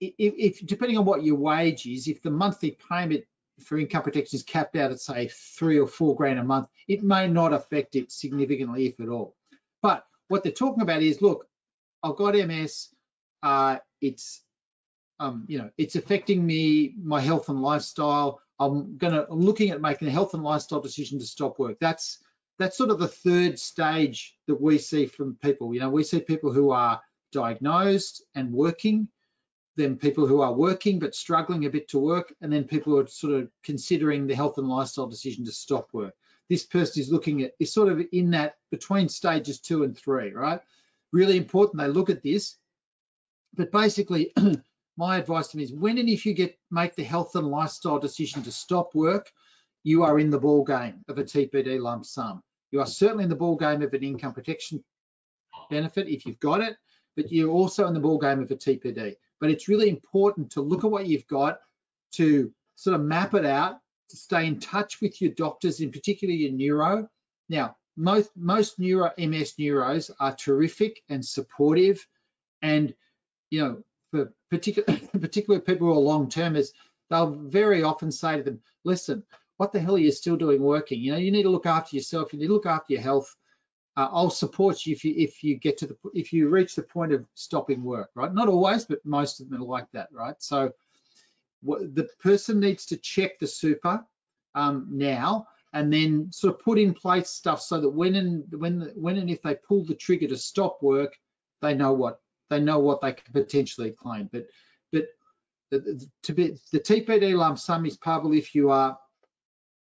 if, if, depending on what your wage is, if the monthly payment for income protection is capped out at say three or four grand a month, it may not affect it significantly, if at all. But what they're talking about is, look, I've got MS. Uh, it's, um, you know, it's affecting me, my health and lifestyle. I'm gonna I'm looking at making a health and lifestyle decision to stop work. That's that's sort of the third stage that we see from people. You know, we see people who are diagnosed and working, then people who are working but struggling a bit to work, and then people who are sort of considering the health and lifestyle decision to stop work. This person is looking at is sort of in that between stages two and three, right? Really important they look at this. But basically, my advice to them is when and if you get make the health and lifestyle decision to stop work, you are in the ball game of a TPD lump sum. You are certainly in the ball game of an income protection benefit if you've got it, but you're also in the ball game of a TPD. But it's really important to look at what you've got, to sort of map it out, to stay in touch with your doctors, in particular your neuro. Now, most most neuro MS neuros are terrific and supportive, and you know for particular, particularly people who are long termers, they'll very often say to them, listen, what the hell are you still doing working? You know, you need to look after yourself, you need to look after your health. Uh, I'll support you if you if you get to the if you reach the point of stopping work, right? Not always, but most of them are like that, right? So what, the person needs to check the super um, now and then sort of put in place stuff so that when and when when and if they pull the trigger to stop work, they know what they know what they can potentially claim. But but the, to be the TPD lump sum is payable if you are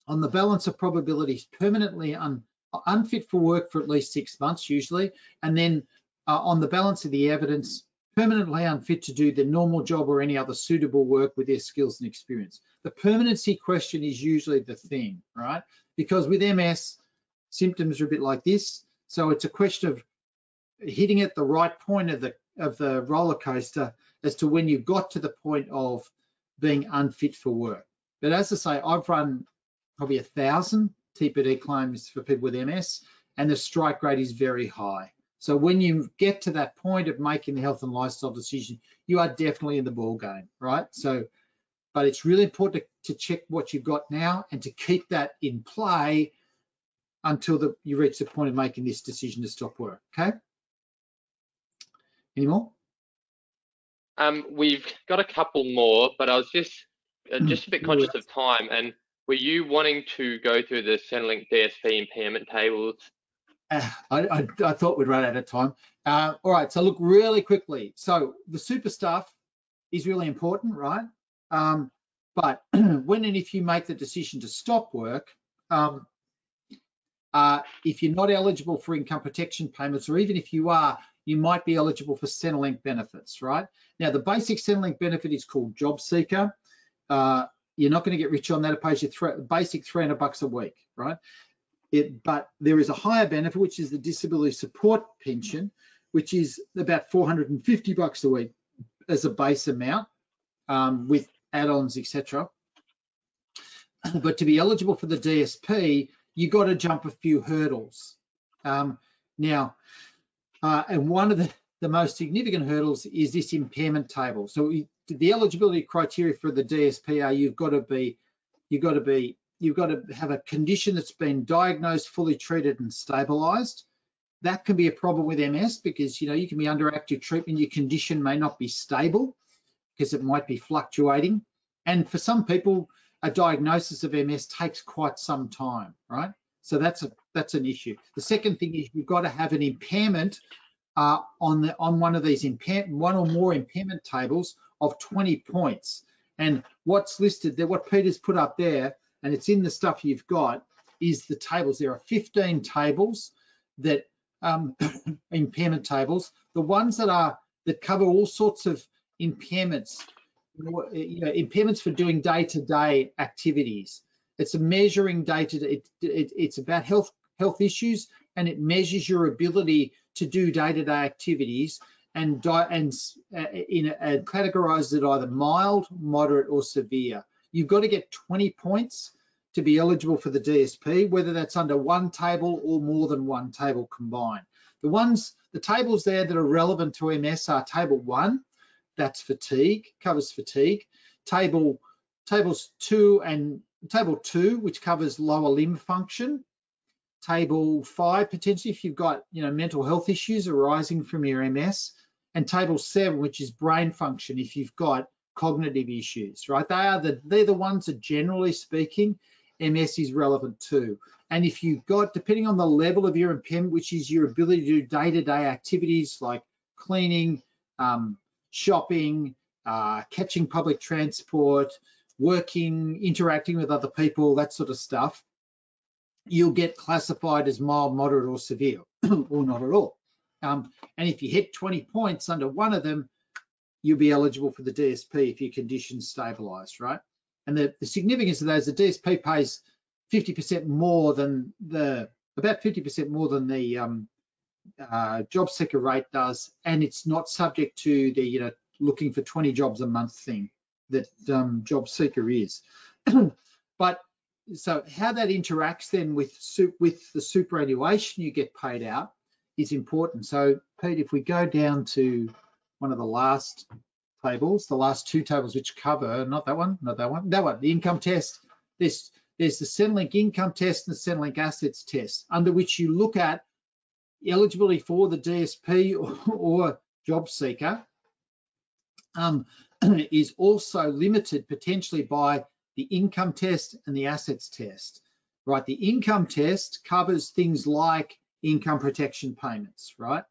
on the balance of probabilities permanently un, unfit for work for at least six months usually, and then uh, on the balance of the evidence permanently unfit to do the normal job or any other suitable work with their skills and experience. The permanency question is usually the thing, right? Because with MS, symptoms are a bit like this. So it's a question of hitting at the right point of the of the roller coaster as to when you got to the point of being unfit for work. But as I say, I've run probably a thousand TPD claims for people with MS, and the strike rate is very high. So when you get to that point of making the health and lifestyle decision, you are definitely in the ball game, right? So, but it's really important to, to check what you've got now and to keep that in play until the, you reach the point of making this decision to stop work. Okay. Any more?
Um, we've got a couple more, but I was just uh, just a bit conscious of time. And were you wanting to go through the Centrelink DSP impairment tables?
Uh, I, I, I, thought we'd run out of time. Uh, all right, so look really quickly. So the super stuff is really important, right? Um, but when and if you make the decision to stop work, um, uh, if you're not eligible for income protection payments, or even if you are, you might be eligible for Centrelink benefits, right? Now, the basic Centrelink benefit is called Job Seeker. Uh, you're not going to get rich on that. It pays you th basic 300 bucks a week, right? It, but there is a higher benefit, which is the disability support pension, which is about 450 bucks a week as a base amount um, with add-ons, etc. But to be eligible for the DSP, you got to jump a few hurdles. Um, now, uh, and one of the, the most significant hurdles is this impairment table. So the eligibility criteria for the DSP are you've got to be, you've got to be, you've got to have a condition that's been diagnosed, fully treated and stabilized. That can be a problem with MS because, you know, you can be under active treatment, your condition may not be stable because it might be fluctuating. And for some people, a diagnosis of MS takes quite some time, right? So that's a that's an issue. The second thing is you've got to have an impairment uh, on the on one of these impairment one or more impairment tables of 20 points. And what's listed there, what Peter's put up there, and it's in the stuff you've got, is the tables. There are 15 tables that um, impairment tables. The ones that are that cover all sorts of impairments you know, impairments for doing day-to-day activities. It's a measuring data. It, it, it's about health health issues, and it measures your ability to do day-to-day activities and and uh, in uh, categorizes it either mild, moderate, or severe. You've got to get 20 points to be eligible for the DSP, whether that's under one table or more than one table combined. The ones, the tables there that are relevant to MS are table one, that's fatigue, covers fatigue. Table tables two and table two, which covers lower limb function. Table five, potentially if you've got you know mental health issues arising from your MS, and table seven, which is brain function, if you've got cognitive issues, right? They are the they're the ones that generally speaking, MS is relevant to. And if you've got, depending on the level of your impairment, which is your ability to do day-to-day -day activities like cleaning, um, shopping, uh, catching public transport, working, interacting with other people, that sort of stuff, you'll get classified as mild, moderate, or severe, or not at all. Um, and if you hit 20 points under one of them, you'll be eligible for the DSP if your condition's stabilized, right? And the, the significance of that is the DSP pays 50% more than the, about 50% more than the um, uh, job seeker rate does, and it's not subject to the you know looking for 20 jobs a month thing that um, job seeker is. but so how that interacts then with with the superannuation you get paid out is important. So Pete, if we go down to one of the last tables, the last two tables which cover not that one, not that one, that one, the income test. There's there's the Centrelink income test and the Centrelink assets test, under which you look at eligibility for the DSP or, or job seeker um, is also limited potentially by the income test and the assets test, right? The income test covers things like income protection payments, right?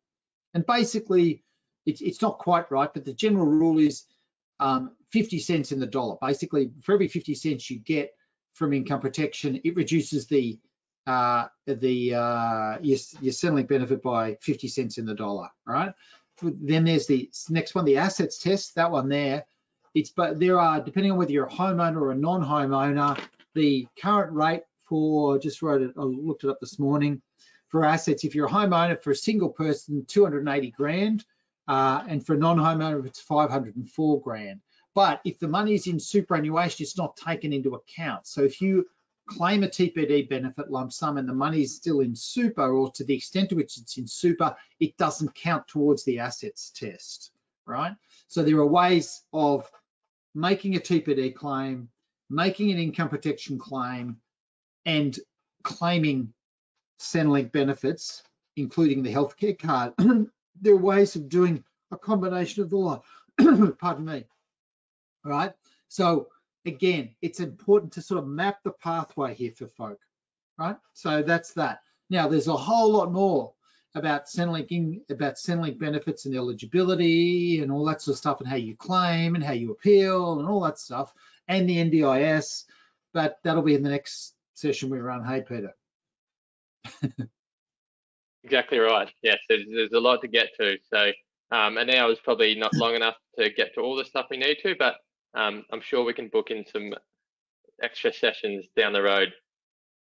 And basically, it's, it's not quite right, but the general rule is um, 50 cents in the dollar. Basically, for every 50 cents you get from income protection, it reduces the uh, the uh, your, your benefit by 50 cents in the dollar, right? Then there's the next one, the assets test, that one there. It's but there are, depending on whether you're a homeowner or a non-homeowner, the current rate for, just wrote it, I looked it up this morning, for assets, if you're a homeowner for a single person, 280 grand, uh, and for a non-homeowner, it's 504 grand. But if the money is in superannuation, it's not taken into account. So if you claim a TPD benefit lump sum and the money is still in super or to the extent to which it's in super, it doesn't count towards the assets test, right? So there are ways of making a TPD claim, making an income protection claim, and claiming Centrelink benefits, including the healthcare card. there are ways of doing a combination of the lot. Pardon me. All right. So again, it's important to sort of map the pathway here for folk, right? So that's that. Now, there's a whole lot more. about Centrelink, about Centrelink benefits and eligibility and all that sort of stuff and how you claim and how you appeal and all that stuff and the NDIS. But that'll be in the next session we run. Hey, Peter.
Exactly right. Yes, there's, there's a lot to get to. So um, an hour is probably not long enough to get to all the stuff we need to, but um, I'm sure we can book in some extra sessions down the road.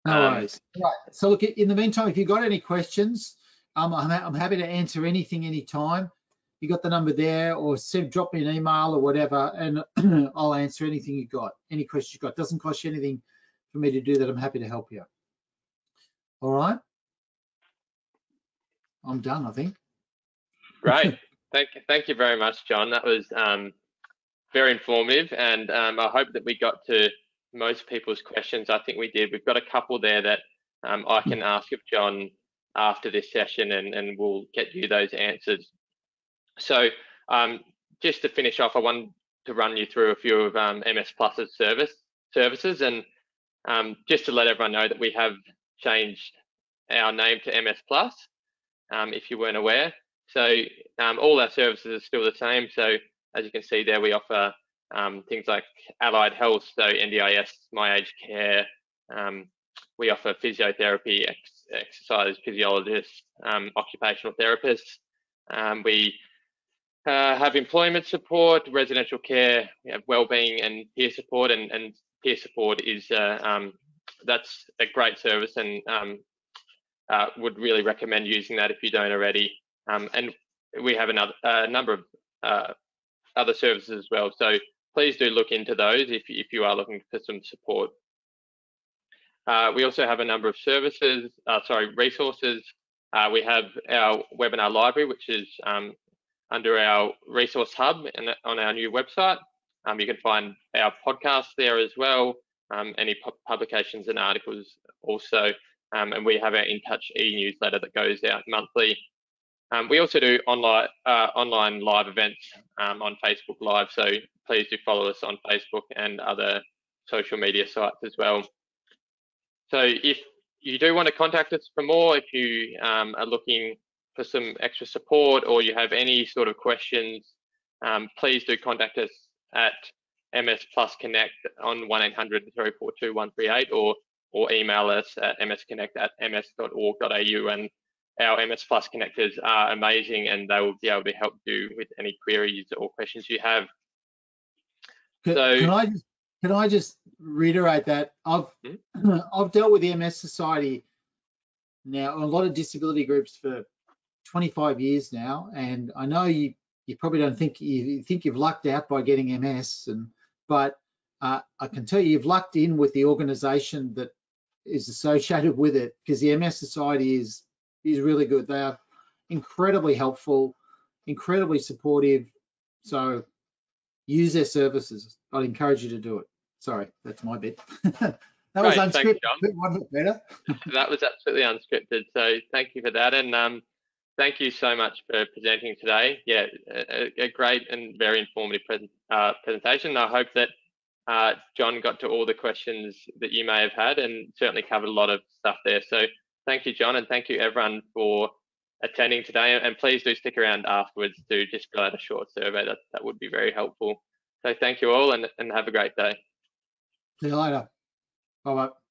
No um, worries. Right. So look, in the meantime, if you've got any questions, um, I'm, I'm happy to answer anything anytime. You got the number there or send, drop me an email or whatever, and I'll answer anything you got, any questions you got. Doesn't cost you anything for me to do that. I'm happy to help you. All right. I'm done, I think.
Great. thank you. Thank you very much, John. That was um, very informative, and um, I hope that we got to most people's questions. I think we did. We've got a couple there that um, I can ask of John after this session, and, and we'll get you those answers. So um, just to finish off, I want to run you through a few of um, MS Plus's service services, and um, just to let everyone know that we have changed our name to MS Plus, um, if you weren't aware. So um, all our services are still the same. So as you can see there, we offer um, things like allied health, so NDIS, My Aged Care. Um, we offer physiotherapy, ex exercise physiologists, um, occupational therapists. Um, we uh, have employment support, residential care, we have wellbeing and peer support, and, and peer support is uh, um, that's a great service and um, uh, would really recommend using that if you don't already. and we have another a number of uh, other services as well. So please do look into those if, if you are looking for some support. Uh, we also have a number of services, uh, sorry, resources. Uh, we have our webinar library, which is um, under our resource hub and on our new website. Um, you can find our podcast there as well, um, any pu publications and articles also. Um, and we have our In Touch e-newsletter that goes out monthly. Um, we also do online uh, online live events um, on Facebook Live, so please do follow us on Facebook and other social media sites as well. So if you do want to contact us for more, if you um, are looking for some extra support or you have any sort of questions, um, please do contact us at MS Plus Connect on 1-800-042-138 or or email us at msconnect at ms.org.au and our MS Plus connectors are amazing and they will be able to help you with any queries or questions you have.
Can, so, can I just can I just reiterate that I've hmm? I've dealt with the MS Society now a lot of disability groups for 25 years now, and I know you you probably don't think you think you've lucked out by getting MS, and but uh, I can tell you you've lucked in with the organisation that is associated with it because the MS Society is is really good. They are incredibly helpful, incredibly supportive. So use their services. I'd encourage you to do it. Sorry, that's my bit. that was unscripted,
wasn't it, better? that was absolutely unscripted. So thank you for that. And um, thank you so much for presenting today. Yeah, a, a great and very informative present, uh, presentation. I hope that uh, John got to all the questions that you may have had and certainly covered a lot of stuff there. So thank you, John, and thank you everyone for attending today. And please do stick around afterwards to just fill out a short survey. That, that would be very helpful. So thank you all and, and have a great day.
See you later. Bye-bye.